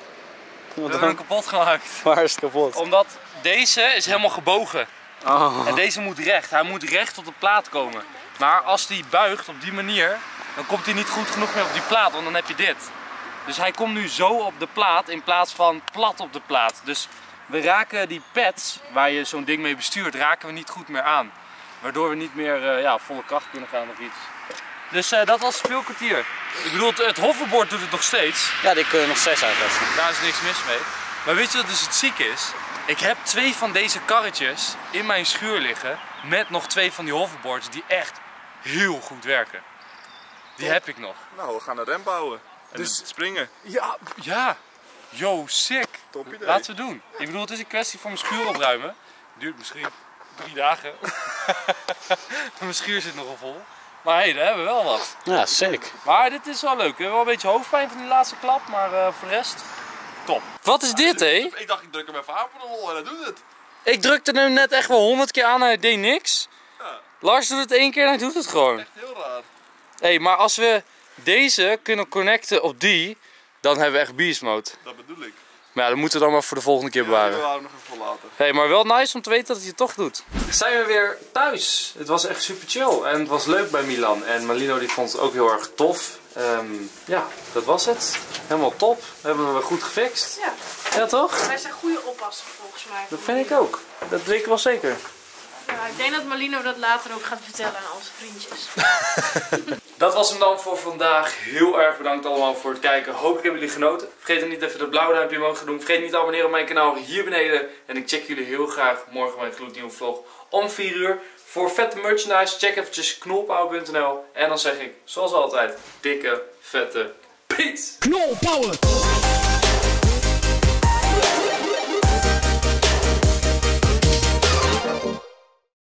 We hebben hem kapot gemaakt. Waar [laughs] is het kapot? Omdat deze is helemaal gebogen. Oh. En deze moet recht. Hij moet recht op de plaat komen. Maar als hij buigt op die manier, dan komt hij niet goed genoeg meer op die plaat, want dan heb je dit. Dus hij komt nu zo op de plaat in plaats van plat op de plaat. Dus we raken die pads waar je zo'n ding mee bestuurt, raken we niet goed meer aan. Waardoor we niet meer eh, ja, volle kracht kunnen gaan of iets. Dus eh, dat was het speelkwartier. Ik bedoel, het, het hoverboard doet het nog steeds. Ja, die kunnen nog steeds uittesten. Daar is niks mis mee. Maar weet je wat dus het zieke is? Ik heb twee van deze karretjes in mijn schuur liggen. Met nog twee van die hoverboards die echt heel goed werken. Die heb ik nog. Nou, we gaan een rem bouwen. En Dus- dus springen. Ja, ja. Yo, sick. Top idee. Laten we doen. Ik bedoel, het is een kwestie van mijn schuur opruimen. Duurt misschien drie dagen. [laughs] mijn schuur zit nogal vol. Maar hé, hey, daar hebben we wel wat. Ja, sick. Maar dit is wel leuk. We hebben wel een beetje hoofdpijn van die laatste klap. Maar eh, voor de rest, top. Wat is dit, hé? Ik dacht, ik druk hem even aan voor de lol en dat doet het. Ik drukte hem net echt wel honderd keer aan en hij deed niks. Ja. Lars doet het één keer en hij doet het gewoon. Echt heel raar. Hé, maar als we deze kunnen connecten op die, dan hebben we echt beast mode. Dat bedoel ik. Maar ja, dat moeten we dan maar voor de volgende keer Ja, we bewaren. houden nog even later. Hé, maar wel nice om te weten dat hij het toch doet. Zijn we weer thuis. Het was echt super chill en het was leuk bij Milan. En Malino die vond het ook heel erg tof. Ehm, ja, dat was het. Helemaal top. Hebben we goed gefixt. Ja, Ja toch? wij zijn goede oppassen volgens mij. Dat vind ik ook. Dat weet ik wel zeker. Ja, ik denk dat Malino dat later ook gaat vertellen aan onze vriendjes. [laughs] Dat was hem dan voor vandaag. Heel erg bedankt allemaal voor het kijken. Hopelijk hebben jullie genoten. Vergeet dan niet even dat blauwe duimpje omhoog te doen. Vergeet niet te abonneren op mijn kanaal hier beneden. En ik check jullie heel graag morgen bij een gloednieuwe vlog om 4 uur. Voor vette merchandise, check eventjes knolpower.nl. En dan zeg ik, zoals altijd, dikke, vette peace! Knol Power.